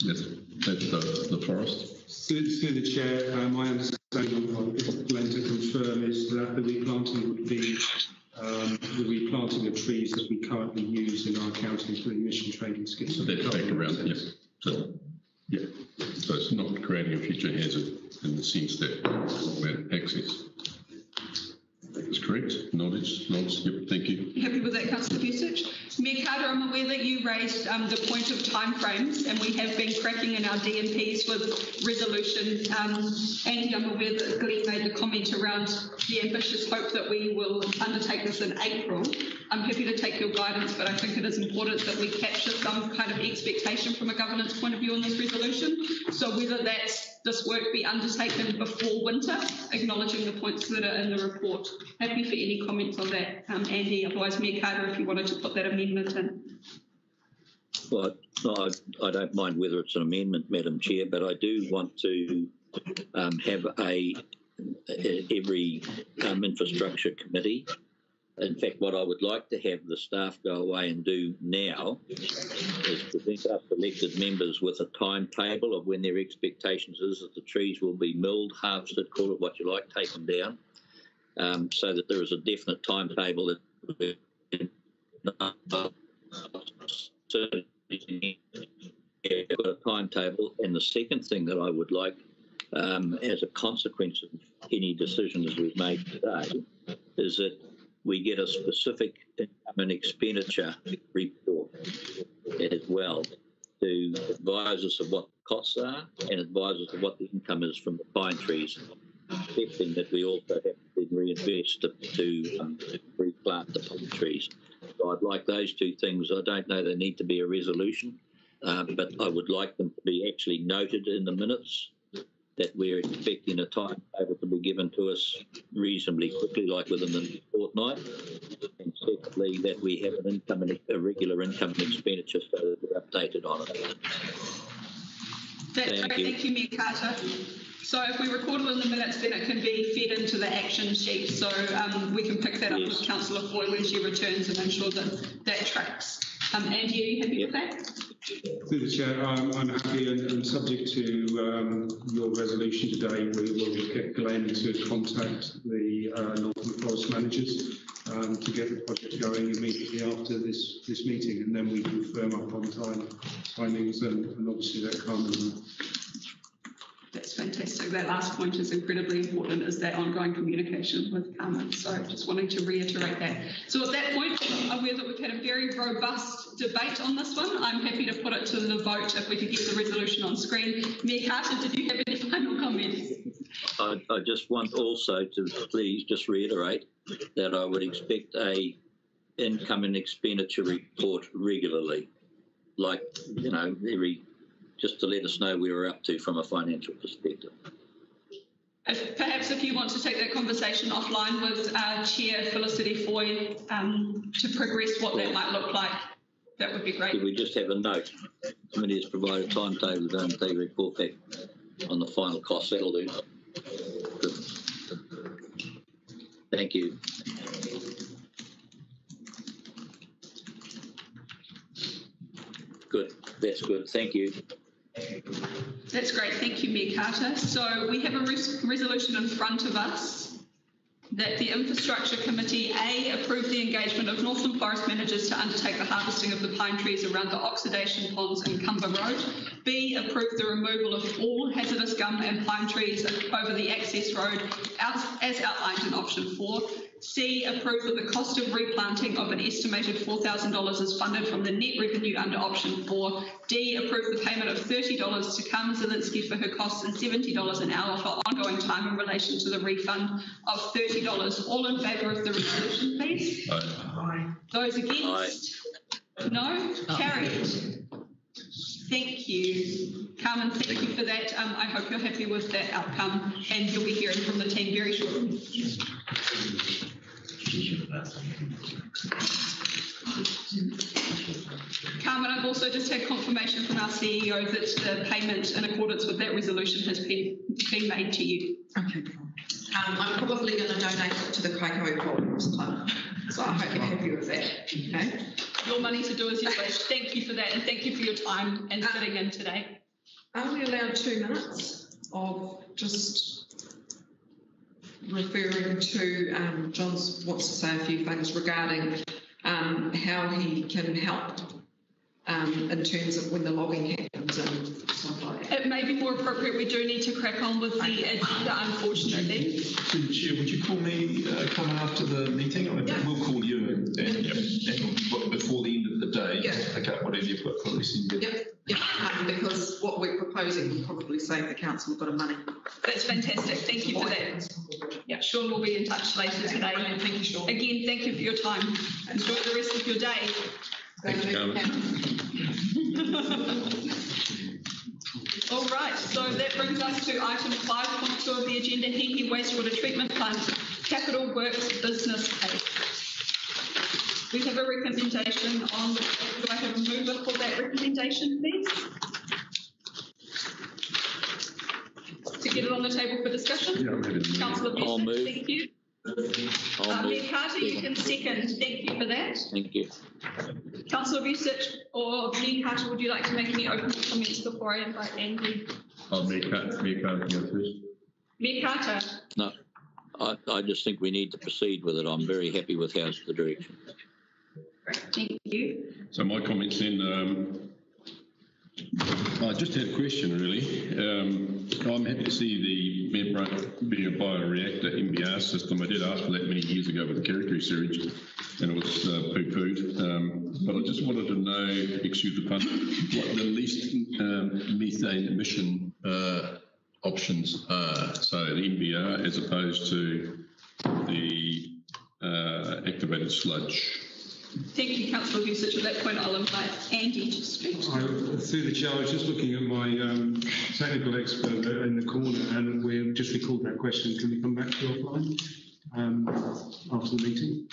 That's, that's the, the forest. Through, through the chair, uh, my understanding of Glenn to confirm is that the replanting would be um, the replanting of trees that we currently use in our accounting for emission trading schemes. So that's back around, yeah. So, yeah. So it's not creating a future hazard in the sense that about access. That's correct. Knowledge, knowledge. Yep, thank you. Happy with that, Councillor Vujcich? Mayor Carter, I'm aware that you raised um, the point of timeframes, and we have been cracking in our DMPs with resolution. Um, and I'm aware that Glenn made the comment around the ambitious hope that we will undertake this in April. I'm happy to take your guidance, but I think it is important that we capture some kind of expectation from a governance point of view on this resolution. So whether that's this work be undertaken before winter, acknowledging the points that are in the report. Happy for any comments on that, um, Andy. Otherwise, Mayor Carter, if you wanted to put that amendment in. Well, I, I don't mind whether it's an amendment, Madam Chair, but I do want to um, have a, every um, infrastructure committee. In fact, what I would like to have the staff go away and do now is present us elected members with a timetable of when their expectations is that the trees will be milled, harvested, call it what you like, taken down, um, so that there is a definite timetable that a timetable. And the second thing that I would like, um, as a consequence of any decisions we've made today, is that we get a specific income and expenditure report as well to advise us of what the costs are and advise us of what the income is from the pine trees, expecting that we also have to reinvest to, to um, replant the palm trees. So I'd like those two things. I don't know they need to be a resolution, uh, but I would like them to be actually noted in the minutes that we're expecting a timetable to be given to us reasonably quickly, like within the fortnight. And secondly, that we have an income and a regular income and expenditure so that we're updated on it. That's Thank great. you. Thank you, Mayor Carter. So if we record it in the minutes, then it can be fed into the action sheet. So um, we can pick that up Yes. with Councillor Foy when she returns and ensure that that tracks. Um, Andy, are you happy with that? Through the chair, I'm, I'm happy and, and subject to um, your resolution today, we will get Glenn to contact the uh, Northern Forest managers um, to get the project going immediately after this, this meeting, and then we can firm up on time timings and, and obviously that comes. Fantastic. That last point is incredibly important, is that ongoing communication with Carmen. So just wanting to reiterate that. So at that point, I'm aware that we've had a very robust debate on this one. I'm happy to put it to the vote if we could get the resolution on screen. Mayor Carter, did you have any final comments? I, I just want also to please just reiterate that I would expect a income and expenditure report regularly, like, you know, every, just to let us know where we're up to from a financial perspective. If, perhaps if you want to take that conversation offline with uh, Chair Felicity Foy um, to progress what that might look like, that would be great. Could we just have a note? Committee has provided a timetable, and they report back on the final cost. That'll do. Good. Thank you. Good. that's good. Thank you. That's great. Thank you, Mayor Carter. So we have a res- resolution in front of us that the Infrastructure Committee, A, approve the engagement of Northland Forest managers to undertake the harvesting of the pine trees around the oxidation ponds in Cumber Road. B, approve the removal of all hazardous gum and pine trees over the access road as, as outlined in option four. C, approve that the cost of replanting of an estimated $4,000 is funded from the net revenue under option four. D, approve the payment of $30 to Carmen Zielinski for her costs and $70 an hour for ongoing time in relation to the refund of $30. All in favour of the resolution, please? Aye. Those against? Aye. No? Carried. Thank you. Carmen, thank you for that. Um, I hope you're happy with that outcome and you'll be hearing from the team very shortly. Carmen, I've also just had confirmation from our CEO that the payment in accordance with that resolution has been, been made to you. Okay. Um, I'm probably going to donate it to the Kaikohe Probus Club. So I hope you're happy with that. Okay. Your money to do as you wish. Thank you for that and thank you for your time and sitting in today. Are we allowed two minutes of just referring to, um, John's wants to say a few things regarding um, how he can help um, in terms of when the logging happens and stuff like that? It may be more appropriate. We do need to crack on with the agenda, unfortunately. Through the chair, would you call me uh, coming after the meeting? Or Yeah. We'll call you and, and, and before the end of the day, Yeah. pick up whatever you've got for listening. Yep, yep, um, because what we're proposing will probably save the council a lot of money. That's fantastic. Thank you for that. Yeah, Shaun will be in touch later today. Brilliant, thank you, Shaun. Again, thank you for your time. Enjoy the rest of your day. Thanks, Carmen. All right, so that brings us to item 5.2 of the agenda, Hihi Wastewater Treatment Plant Capital Works Business Case. We have a recommendation on, do I have a mover for that recommendation, please? To get it on the table for discussion? Yeah, I'm happy to move. Councillor I'll Vujcich, move. thank you. I'll Uh, move. Mayor Carter, you can second. Thank you for that. Thank you. Councillor Vujcich or Mayor Carter, would you like to make any opening comments before I invite Andy? I'll make Car- make Carmen go first. Mayor Carter? No, I, I just think we need to proceed with it. I'm very happy with how's the direction. Great, thank you. So my comments then, um, I just had a question really. Um, I'm happy to see the membrane bioreactor MBR system. I did ask for that many years ago with the Kerikeri sewage and it was uh, poo-pooed. Um, but I just wanted to know, excuse the pun, what the least um, methane emission uh, options are. So the MBR as opposed to the uh, activated sludge. Thank you, Councillor Vujcich. At that point, I'll invite Andy to speak. I, through the chair, I was just looking at my um, technical expert in the corner, and we've just recalled that question. Can we come back to you offline um, after the meeting?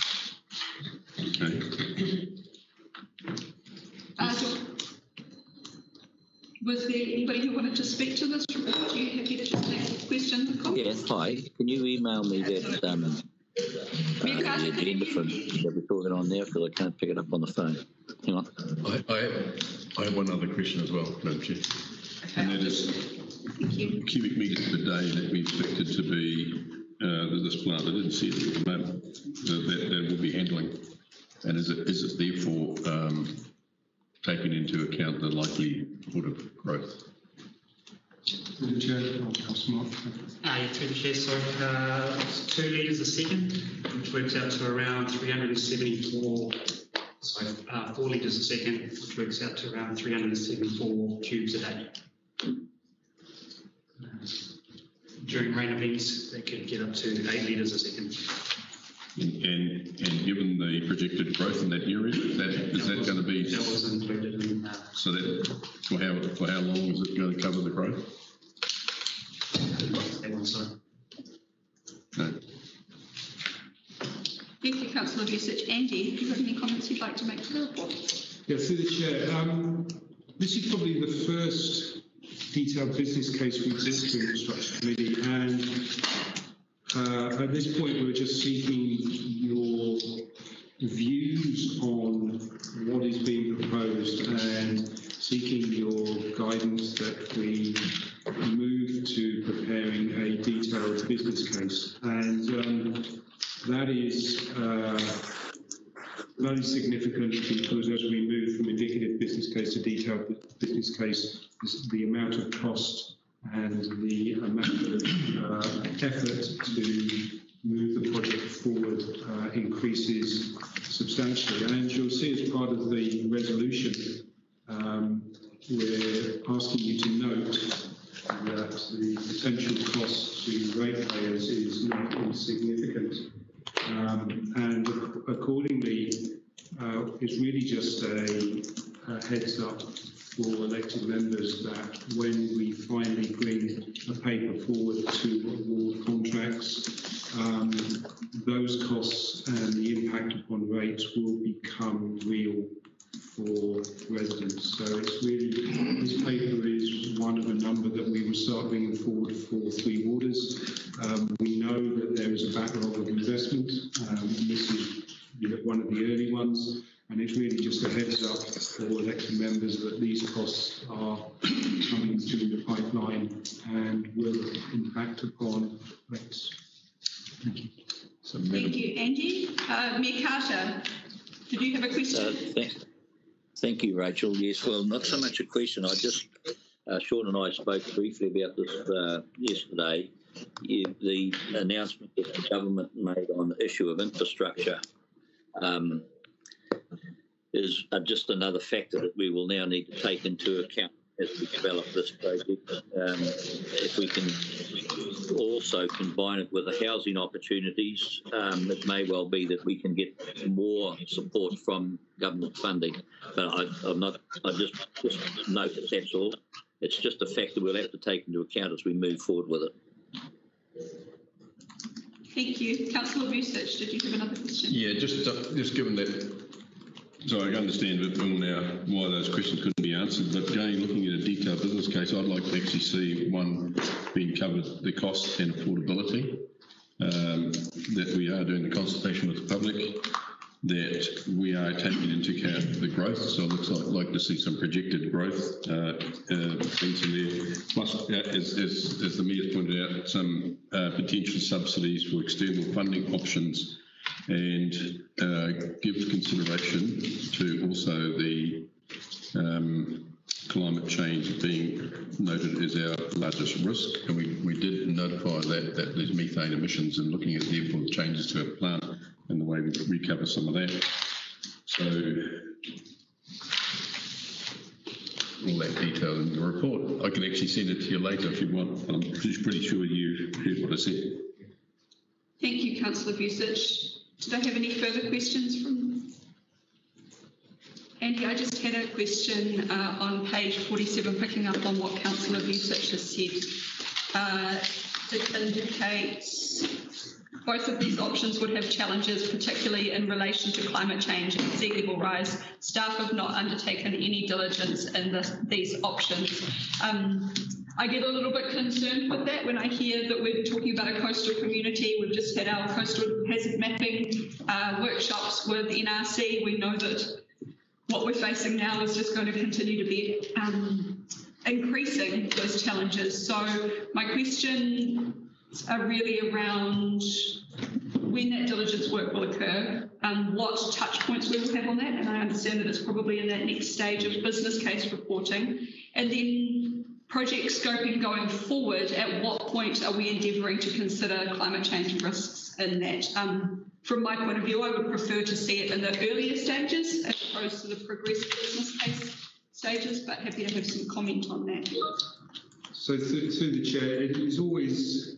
Okay. Uh, Was there anybody who wanted to speak to this report? Are you happy to just make a question? Yeah, hi. Can you email me that, um, uh, Mayor the Carter, can agenda you- from, that we're talking on there because I can't pick it up on the phone. Hang on. I, I, I have one other question as well, Madam Chair. And that is cubic metres per day that we expected to be, uh, with this plant, I didn't see it at the moment, that, that that will be handling. And is it, is it therefore, um, taking into account the likelihood of growth? Through the chair, Councillor Mark. Uh, yeah, through the chair, so uh, two litres a second, which works out to around 374, sorry, uh, four litres a second, which works out to around 374 tubes a day. During rain events, they could get up to eight litres a second. And, and given the projected growth in that area, that, is that going to be, That was included in, uh, so that, for how, for how long is it going to cover the growth? Thank you, Councillor Research, Andy, Do you have any comments you'd like to make to the report? Yeah, through the chair. Um, this is probably the first detailed business case we've been through the Structure Committee, and uh, at this point we're just seeking your views on what is being proposed and seeking your guidance that we move to preparing detailed business case, and um, that is uh, that is significant because as we move from indicative business case to detailed business case, the amount of cost and the amount of uh, effort to move the project forward uh, increases substantially. And you'll see as part of the resolution, um, we're asking you to note that the potential cost to ratepayers is not insignificant. Um, and accordingly, uh, it's really just a, a heads up for elected members that when we finally bring a paper forward to award contracts, um, those costs and the impact upon rates will become real for residents. So it's really, this paper is one of a number that we will start bringing forward for Three Waters. Um, we know that there is a backlog of investment. Um, this is you know, one of the early ones, and it's really just a heads up for elected members that these costs are coming through the pipeline and will impact upon rates. Thank you. So, Thank you, Andy. Uh, Mayor Carter, did you have a Uh, question? thank, thank you, Rachel. Yes, well, not so much a question. I just, uh, Shaun and I spoke briefly about this uh, yesterday. The announcement that the government made on the issue of infrastructure um, is uh, just another factor that we will now need to take into account as we develop this project. Um, if we can also combine it with the housing opportunities, um, it may well be that we can get more support from government funding. But I, I'm not. I just just note that that's all. It's just a factor we'll have to take into account as we move forward with it. Thank you. Councillor Research, did you have another question? yeah, just, uh, just given that, so I understand a bit more now why those questions couldn't be answered, but again, looking at a detailed business case, I'd like to actually see one being covered, the cost and affordability, um, that we are doing the consultation with the public, that we are taking into account the growth, so it looks like, like to see some projected growth, uh, uh, there. Plus, uh, as, as, as the mayor pointed out, some, uh, potential subsidies for external funding options and, uh, give consideration to also the, um, climate change being noted as our largest risk. And we, we did notify that, that there's methane emissions and looking at therefore the changes to our plant and the way we recover some of that. So all that detail in the report. I can actually send it to you later if you want. I'm pretty sure you heard what I said. Thank you, Councillor Vujcich. Did I have any further questions from? Andy, I just had a question uh, on page 47, picking up on what Councillor Vujcich has said. Uh, it indicates both of these options would have challenges, particularly in relation to climate change and sea level rise. Staff have not undertaken any diligence in this, these options. Um, I get a little bit concerned with that when I hear that we're talking about a coastal community. We've just had our coastal hazard mapping uh, workshops with NRC. We know that what we're facing now is just going to continue to be um, increasing those challenges. So my questions are really around when that diligence work will occur, um, what touch points we will have on that, and I understand that it's probably in that next stage of business case reporting, and then project scoping going forward, at what point are we endeavouring to consider climate change risks in that? Um, from my point of view, I would prefer to see it in the earlier stages as opposed to the progressive business case stages, but happy to have some comment on that. So through, through the chair, it is always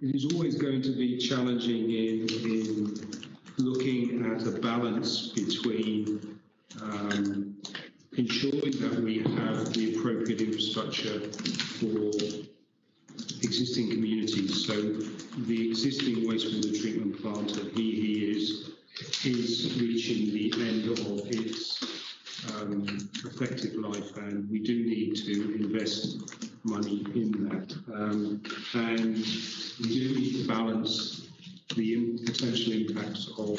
it is always going to be challenging in in looking at a balance between um, ensuring that we have the appropriate infrastructure for existing communities. So the existing wastewater treatment plant at Hee is is reaching the end of its um, effective life, and we do need to invest money in that. Um, and we do need to balance the potential impacts of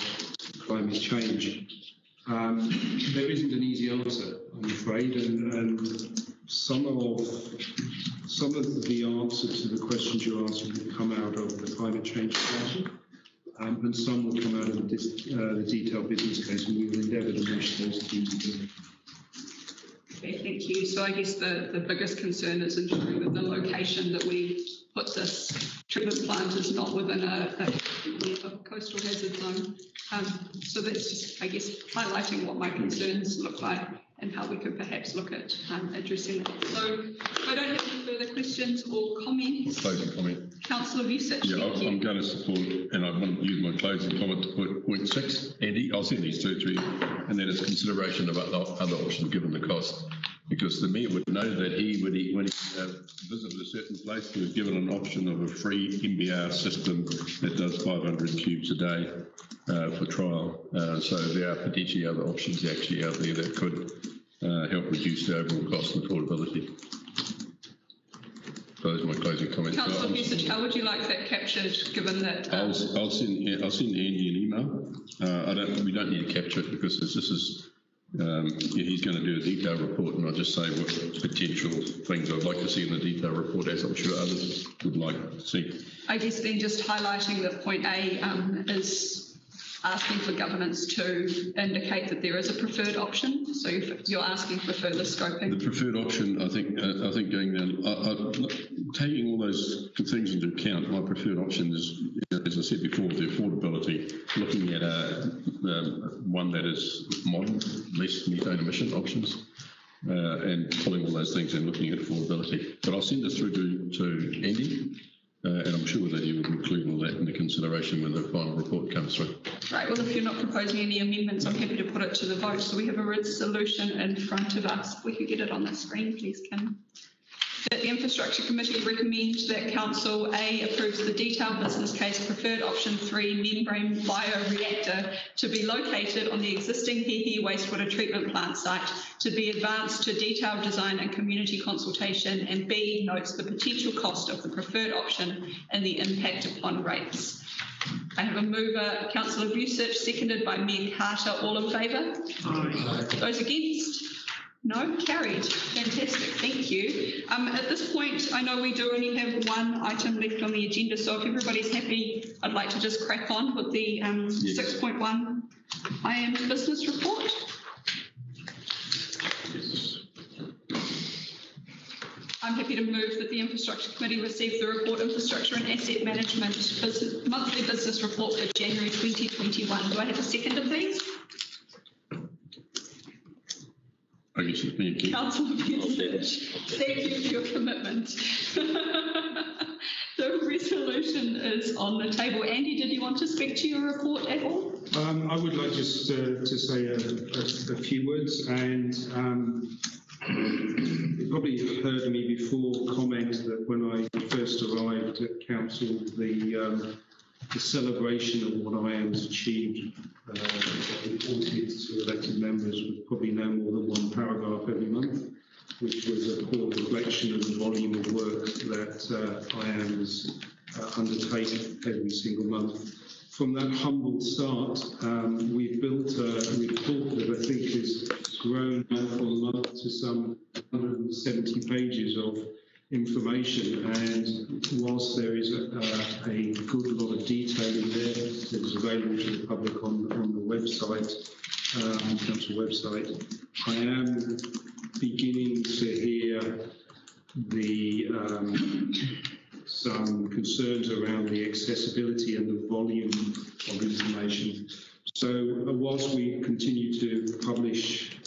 climate change. Um, there isn't an easy answer, I'm afraid, and, and some of some of the answer to the questions you're asking have come out of the climate change strategy. um, and some will come out of the, uh, the detailed business case, and we will endeavour to mesh those two together. Okay, thank you. So I guess the, the biggest concern is ensuring that the location that we put this treatment plant is not within a, a, coastal hazard zone. Um, so that's just, I guess, highlighting what my concerns look like and how we could perhaps look at um, addressing that. So if I don't have any further questions or comments, Closing comment. Councillor Vujcich, Yeah, I'm. I'm going to support, and I want to use my closing comment to put point six. Andy, I'll send these two to you, and then it's consideration about other other options given the cost. Because the mayor would know that he, when he, when he uh, visited a certain place, he was given an option of a free MBR system that does 500 cubes a day uh, for trial. Uh, So there are potentially other options actually out there that could uh, help reduce the overall cost and affordability. So those are my closing comments. Councillor I'm- how would you like that captured, given that? um, I'll, I'll send, I'll send Andy an email. Uh, I don't, we don't need to capture it because this is, um, he's going to do a detailed report and I'll just say what potential things I'd like to see in the detailed report, as I'm sure others would like to see. I guess then just highlighting that point A um, is asking for governments to indicate that there is a preferred option. So you're asking for further scoping. The preferred option, I think, uh, I think going down, taking all those things into account, my preferred option is, as I said before, the affordability, looking at a, um, one that is modern, less methane emission options, uh, and pulling all those things and looking at affordability. But I'll send this through to, to Andy, uh, and I'm sure that you will include all that in the consideration when the final report comes through. Right, well, if you're not proposing any amendments, I'm happy to put it to the vote. So we have a resolution in front of us. We could get it on the screen, please, Kim. That the Infrastructure Committee recommends that Council A approves the detailed business case preferred option three membrane bioreactor to be located on the existing Hihi wastewater treatment plant site to be advanced to detailed design and community consultation and B notes the potential cost of the preferred option and the impact upon rates. I have a mover, Councillor Vujcich, seconded by Mayor Carter. All in favour? Aye. Those against? No, carried. Fantastic, thank you. Um, at this point, I know we do only have one item left on the agenda, so if everybody's happy, I'd like to just crack on with the um, Yes. 6.1 IM business report. I'm happy to move that the Infrastructure Committee receive the report Infrastructure and Asset Management business, Monthly Business Report for January 2021. Do I have a seconder, please? I guess it's me. Councillor Vujcich, thank you for your commitment. The resolution is on the table. Andy, did you want to speak to your report at all? Um, I would like just uh, to say a, a, a few words, and um, you probably heard me before comment that when I first arrived at council, the, um, the celebration of what I am achieved, uh, to elected members was probably no more than one paragraph every month which was a poor reflection of the volume of work that uh, IAMS uh, undertake every single month. From that humble start, um, we've built a report that I think has grown month on month to some 170 pages of information. And whilst there is a, a, good lot of detail in there that is available to the public on, on the website, um, council website, I am beginning to hear the um, some concerns around the accessibility and the volume of information. So uh, whilst we continue to publish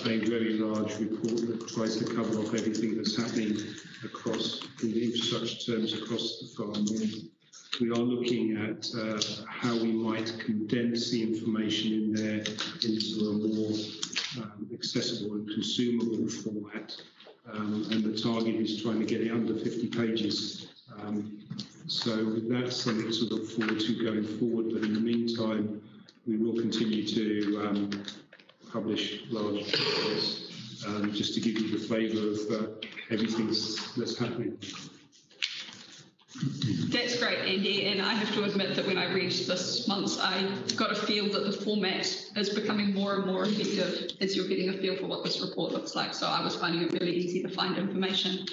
a very large report that tries to cover off everything that's happening across in infrastructure terms across the farm. we are looking at uh, how we might condense the information in there into a more um, accessible and consumable format. Um, and the target is trying to get it under 50 pages. Um, so that's something to look forward to going forward. But in the meantime, we will continue to um, publish large reports um, just to give you the flavour of uh, everything that's, that's happening. That's great, Andy, and I have to admit that when I read this month's, I got a feel that the format is becoming more and more effective as you're getting a feel for what this report looks like. So I was finding it really easy to find information.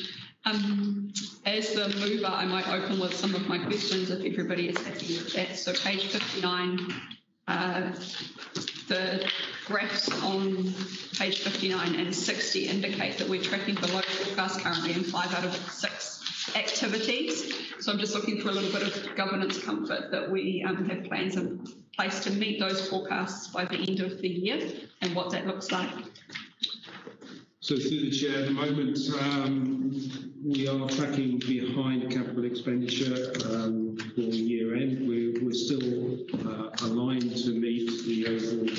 Um, as the mover, I might open with some of my questions if everybody is happy with that. So page 59, uh, the graphs on page 59 and 60 indicate that we're tracking below forecast currently in five out of six activities. So I'm just looking for a little bit of governance comfort that we um, have plans in place to meet those forecasts by the end of the year and what that looks like. So through the chair, at the moment, um, we are tracking behind capital expenditure um, for year end. We're, we're still uh, aligned to meet the overall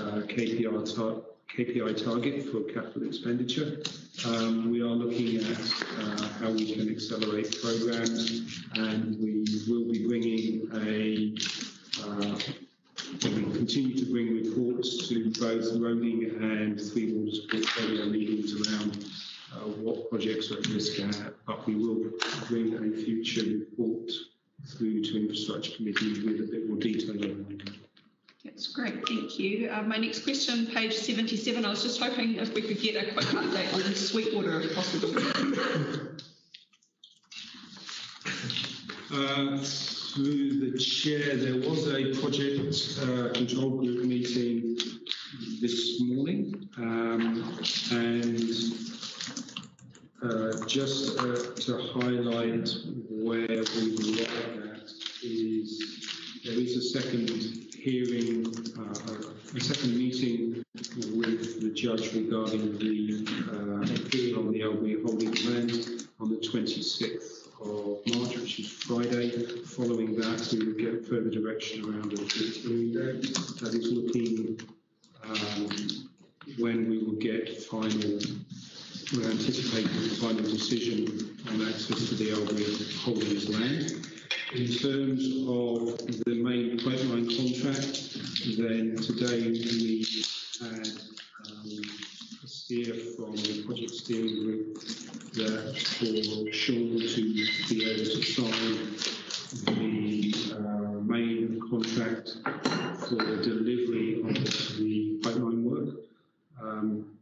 uh, KPI target for capital expenditure. Um, we are looking at uh, how we can accelerate programs, and we will be bringing a we continue to bring reports to both roading and three waters portfolio meetings around uh, what projects are at risk, uh, but we will bring a future report through to infrastructure committee with a bit more detail on that. That's great, thank you. Uh, my next question, page 77, I was just hoping if we could get a quick update on Sweetwater if possible. Uh, through the chair, there was a project uh, control group meeting this morning, um, and uh, just uh, to highlight where we are at is there is a second hearing, uh, a second meeting with the judge regarding the uh, appeal on the Albany Holding Land on the 26th of March, which is Friday. Following that, we will get further direction around the hearing date. That is looking um, when we will get final, we're anticipating the final decision on access to the Albany Holdings land. In terms of the main pipeline contract, then today we had um, steer from the project steering group that for Shaun to be able to sign the uh, main contract for the delivery of the pipeline work. Um,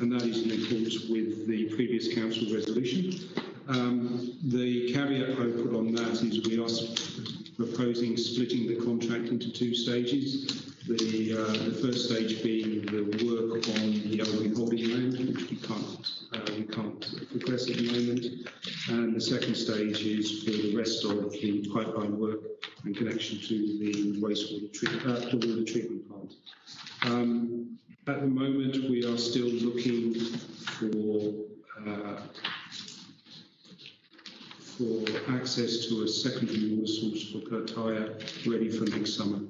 and that is in accordance with the previous council resolution. Um, the caveat I put on that is we are proposing splitting the contract into two stages. The, uh, the first stage being the work on the Albany holding land, which we can't, uh, we can't progress at the moment. And the second stage is for the rest of the pipeline work in connection to the wastewater treat, uh, water treatment plant. Um, at the moment, we are still looking for uh, for access to a secondary water source for Kaitaia ready for next summer.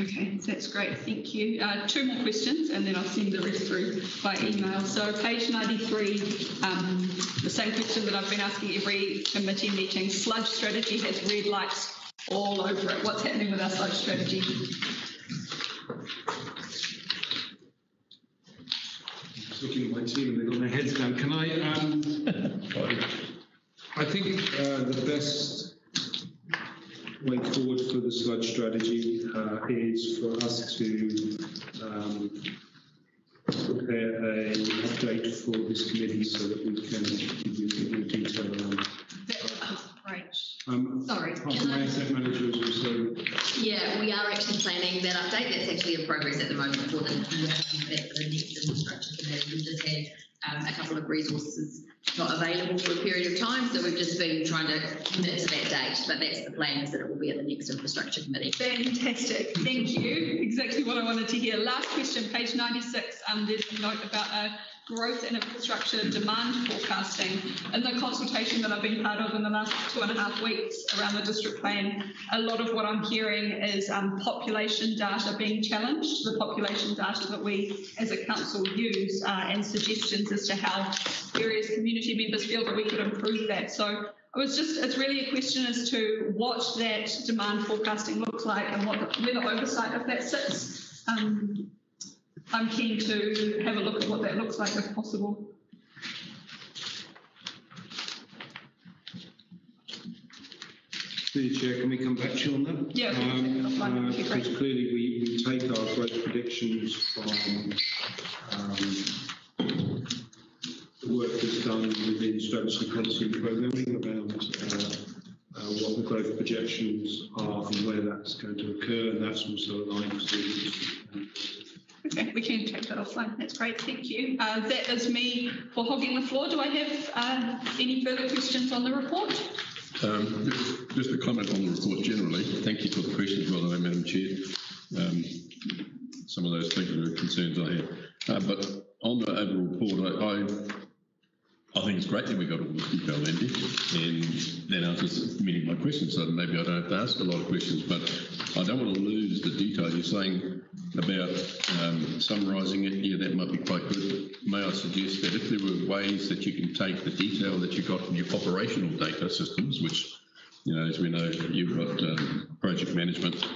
Okay, that's great, thank you. Uh, two more questions and then I'll send the rest through by email. So page 93, um, the same question that I've been asking every committee meeting, sludge strategy has red lights all over it. What's happening with our sludge strategy? Just looking at my team, they've got their heads down. Can I, um, I think uh, the best way forward for the sludge strategy uh, is for us to um, prepare a update for this committee so that we can give you a bit more detail around it. That's. Um, Sorry, can I- asset manager is also Yeah, we are actually planning that update. That's actually in progress at the moment for the, that for the next infrastructure committee. We've just had um, a couple of resources not available for a period of time, so we've just been trying to commit to that date. But that's the plan, is that it will be at the next infrastructure committee. Fantastic, thank you. Exactly what I wanted to hear. Last question, page 96. Um, there's a note about a growth and infrastructure demand forecasting. In the consultation that I've been part of in the last two and a half weeks around the district plan, a lot of what I'm hearing is um, population data being challenged, the population data that we as a council use, uh, and suggestions as to how various community members feel that we could improve that. So I was just, it's really a question as to what that demand forecasting looks like and what, the- where the oversight of that sits. Um, I'm keen to have a look at what that looks like if possible. Through the chair, can we come back to you on that? Yeah, we can take it offline, Um, uh. Because clearly we, we take our growth predictions from, um, the work that's done within strategy, policy programming around uh, uh, what the growth projections are and where that's going to occur, and that's also aligned to Okay, we can take that offline. That's great, thank you. Uh, that is me for hogging the floor. Do I have uh, any further questions on the report? Um, just- a comment on the report generally. Thank you for the questions, by the way, Madam Chair. Um, Some of those particular concerns I have. Uh, But on the overall report, I, I I think it's great that we got all this detail, Andy, and that answers many of my questions. So maybe I don't have to ask a lot of questions, but I don't want to lose the detail. You're saying about um, summarising it. Yeah, that might be quite good. May I suggest that if there were ways that you can take the detail that you got in your operational data systems, which, you know, as we know, you've got um, project management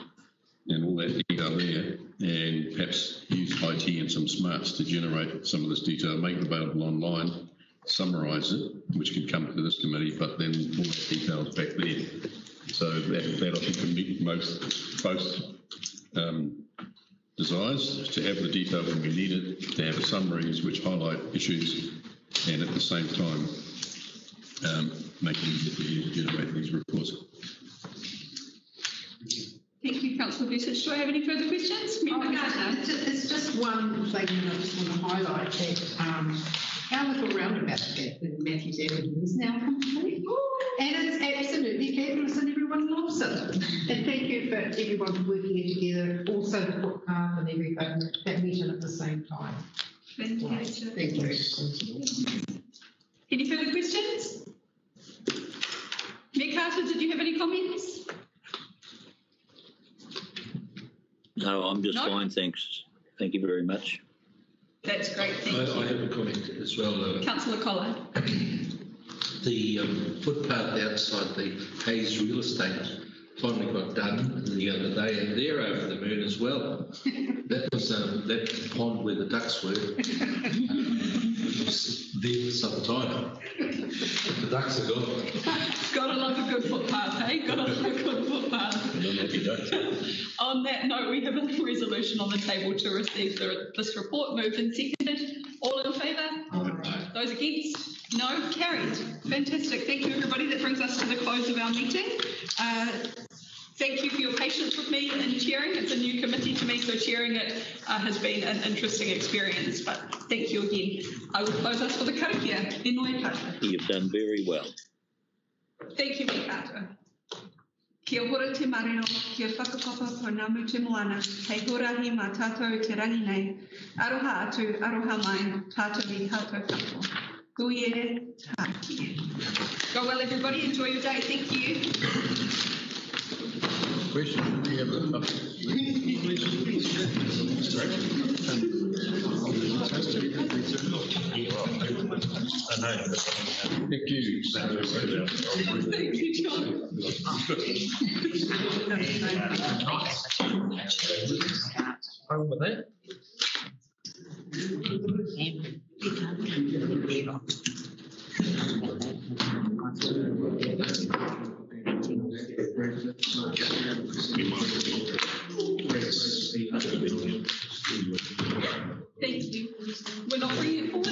and all that detail there, and perhaps use IT and some smarts to generate some of this detail, make it available online, summarise it, which can come to this committee, but then all the details back there. So that, that I think can meet most, both um, desires, to have the detail when we need it, to have summaries which highlight issues, and at the same time, um, make it easier to generate these reports. Thank you, Councillor Vujcich. Do I have any further questions? Oh, no, it's ju- It's just one thing I just want to highlight that um, our little roundabout at in Matthews Avenue is now complete. And it's absolutely fabulous and everyone loves it. And thank you for everyone working together, also the footpath and everything that meeting at the same time. Fantastic. Thank you. Any further questions? Mayor Carter, did you have any comments? No, I'm just No? fine, thanks. Thank you very much. That's great, thank I, I you. have a comment as well. Uh, Councillor Collard. the um, footpath outside the Hayes real estate finally got done the other day, and they're over the moon as well. that was um, that pond where the ducks were. It was there for some time. The ducks are gone. Gotta love a good footpath, hey? Gotta love a good footpath. And then I'll be done. On that note, we have a resolution on the table to receive the, this report. Moved and seconded. All in favour? Those against? No? Carried. Fantastic. Thank you, everybody. That brings us to the close of our meeting. Uh, Thank you for your patience with me in chairing. It's a new committee to me, so chairing it uh, has been an interesting experience. But thank you again. I will close us for the karakia. Noe tata. You've done very well. Thank you, Mick Carter. Kia hora te marino, kia whakapapa pounamu te moana, hei huarahi mā tātou te rangi nei. Aroha atu, aroha mai, tātou i tātou whako. Kuie tāki. Go well, everybody. Enjoy your day. Thank you. Question, we have a Thank you. Thank you, John. With that. Thank you. We're not bringing it forward.